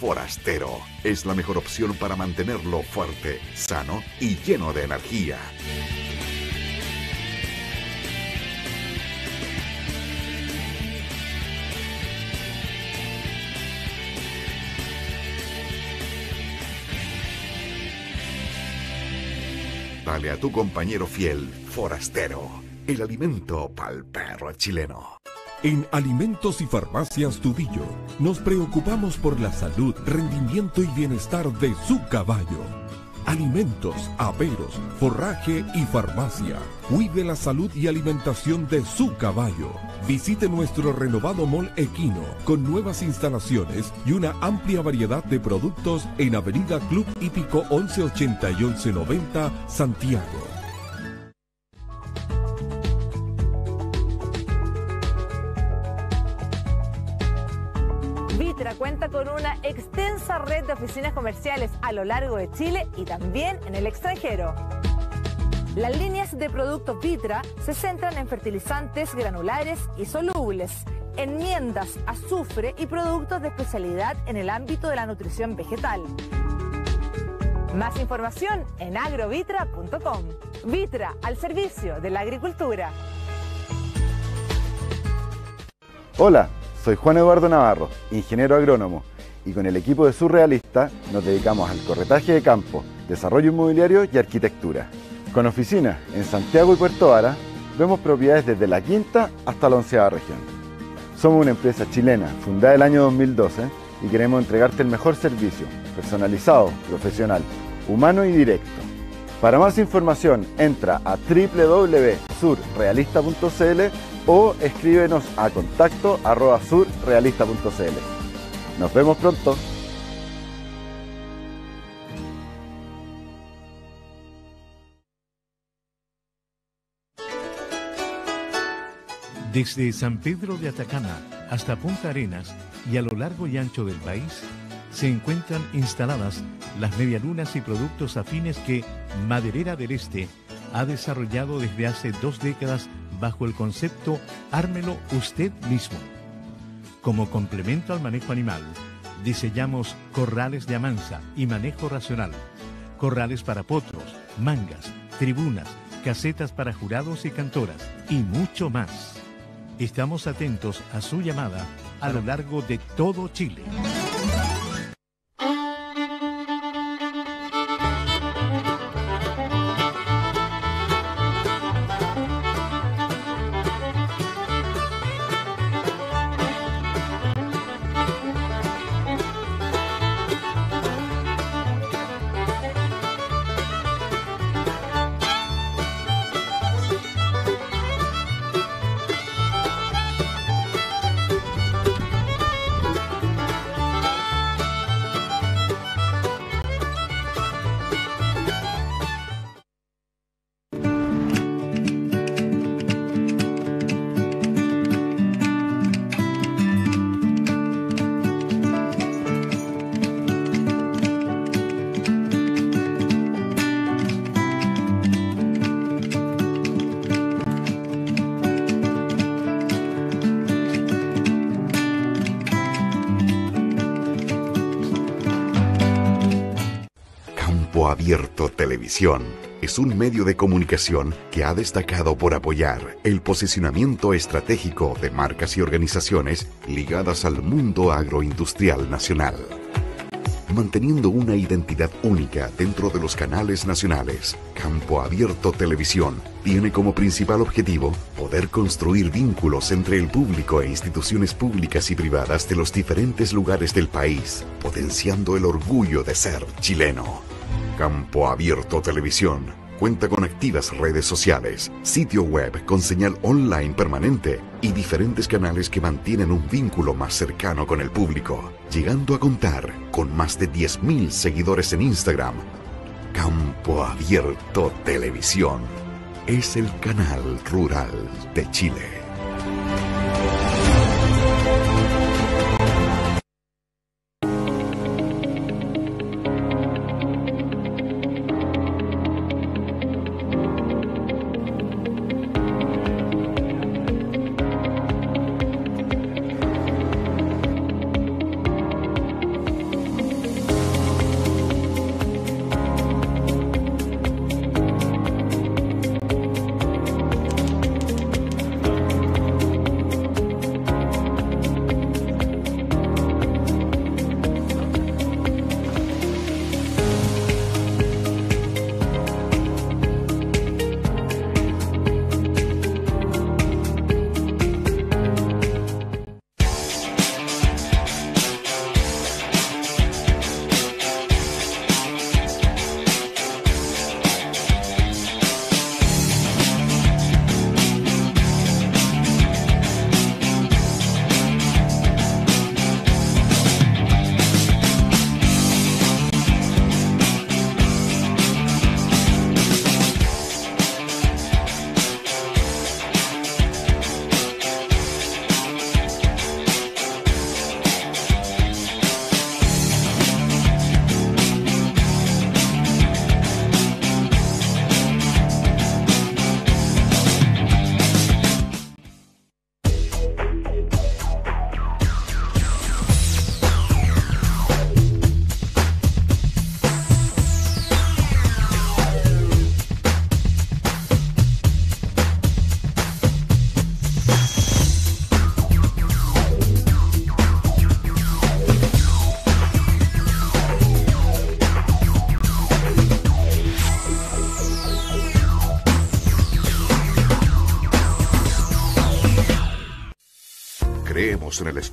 Forastero es la mejor opción para mantenerlo fuerte, sano y lleno de energía. Dale a tu compañero fiel, forastero, el alimento pa'l perro chileno. En Alimentos y Farmacias Tudillo nos preocupamos por la salud, rendimiento y bienestar de su caballo. Alimentos, aperos, forraje y farmacia. Cuide la salud y alimentación de su caballo. Visite nuestro renovado mall Equino con nuevas instalaciones y una amplia variedad de productos en Avenida Club Hípico 1180 y 1190 Santiago. Vitra cuenta con una extensa red de oficinas comerciales a lo largo de Chile y también en el extranjero. Las líneas de productos Vitra se centran en fertilizantes granulares y solubles, enmiendas, azufre y productos de especialidad en el ámbito de la nutrición vegetal. Más información en agrovitra.com. Vitra al servicio de la agricultura. Hola, soy Juan Eduardo Navarro, ingeniero agrónomo, y con el equipo de Surrealista nos dedicamos al corretaje de campo, desarrollo inmobiliario y arquitectura. Con oficinas en Santiago y Puerto Vara, vemos propiedades desde la quinta hasta la onceava región. Somos una empresa chilena fundada el año 2012 y queremos entregarte el mejor servicio, personalizado, profesional, humano y directo. Para más información entra a www.surrealista.cl o escríbenos a contacto arroba surrealista.cl. Nos vemos pronto. Desde San Pedro de Atacama hasta Punta Arenas y a lo largo y ancho del país, se encuentran instaladas las medialunas y productos afines que Maderera del Este ha desarrollado desde hace dos décadas bajo el concepto Ármelo usted mismo. Como complemento al manejo animal, diseñamos corrales de amansa y manejo racional, corrales para potros, mangas, tribunas, casetas para jurados y cantoras y mucho más. Estamos atentos a su llamada a lo largo de todo Chile. Televisión es un medio de comunicación que ha destacado por apoyar el posicionamiento estratégico de marcas y organizaciones ligadas al mundo agroindustrial nacional, manteniendo una identidad única dentro de los canales nacionales. Campo Abierto Televisión tiene como principal objetivo poder construir vínculos entre el público e instituciones públicas y privadas de los diferentes lugares del país, potenciando el orgullo de ser chileno. Campo Abierto Televisión cuenta con activas redes sociales, sitio web con señal online permanente y diferentes canales que mantienen un vínculo más cercano con el público, llegando a contar con más de 10.000 seguidores en Instagram. Campo Abierto Televisión es el canal rural de Chile.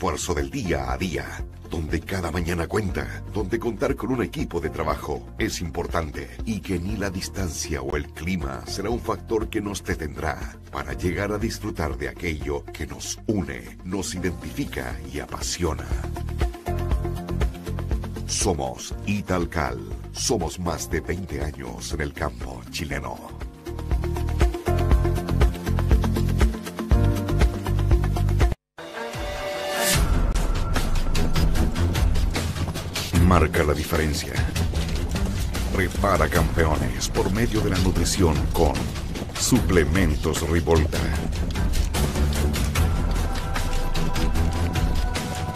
Esfuerzo del día a día, donde cada mañana cuenta, donde contar con un equipo de trabajo es importante y que ni la distancia o el clima será un factor que nos detendrá para llegar a disfrutar de aquello que nos une, nos identifica y apasiona. Somos Italcal, somos más de 20 años en el campo chileno. Marca la diferencia. Prepara campeones por medio de la nutrición con Suplementos Rivolta.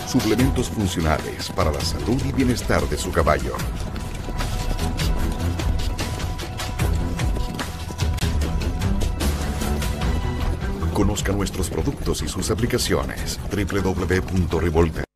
Suplementos funcionales para la salud y bienestar de su caballo. Conozca nuestros productos y sus aplicaciones. www.rivolta.cl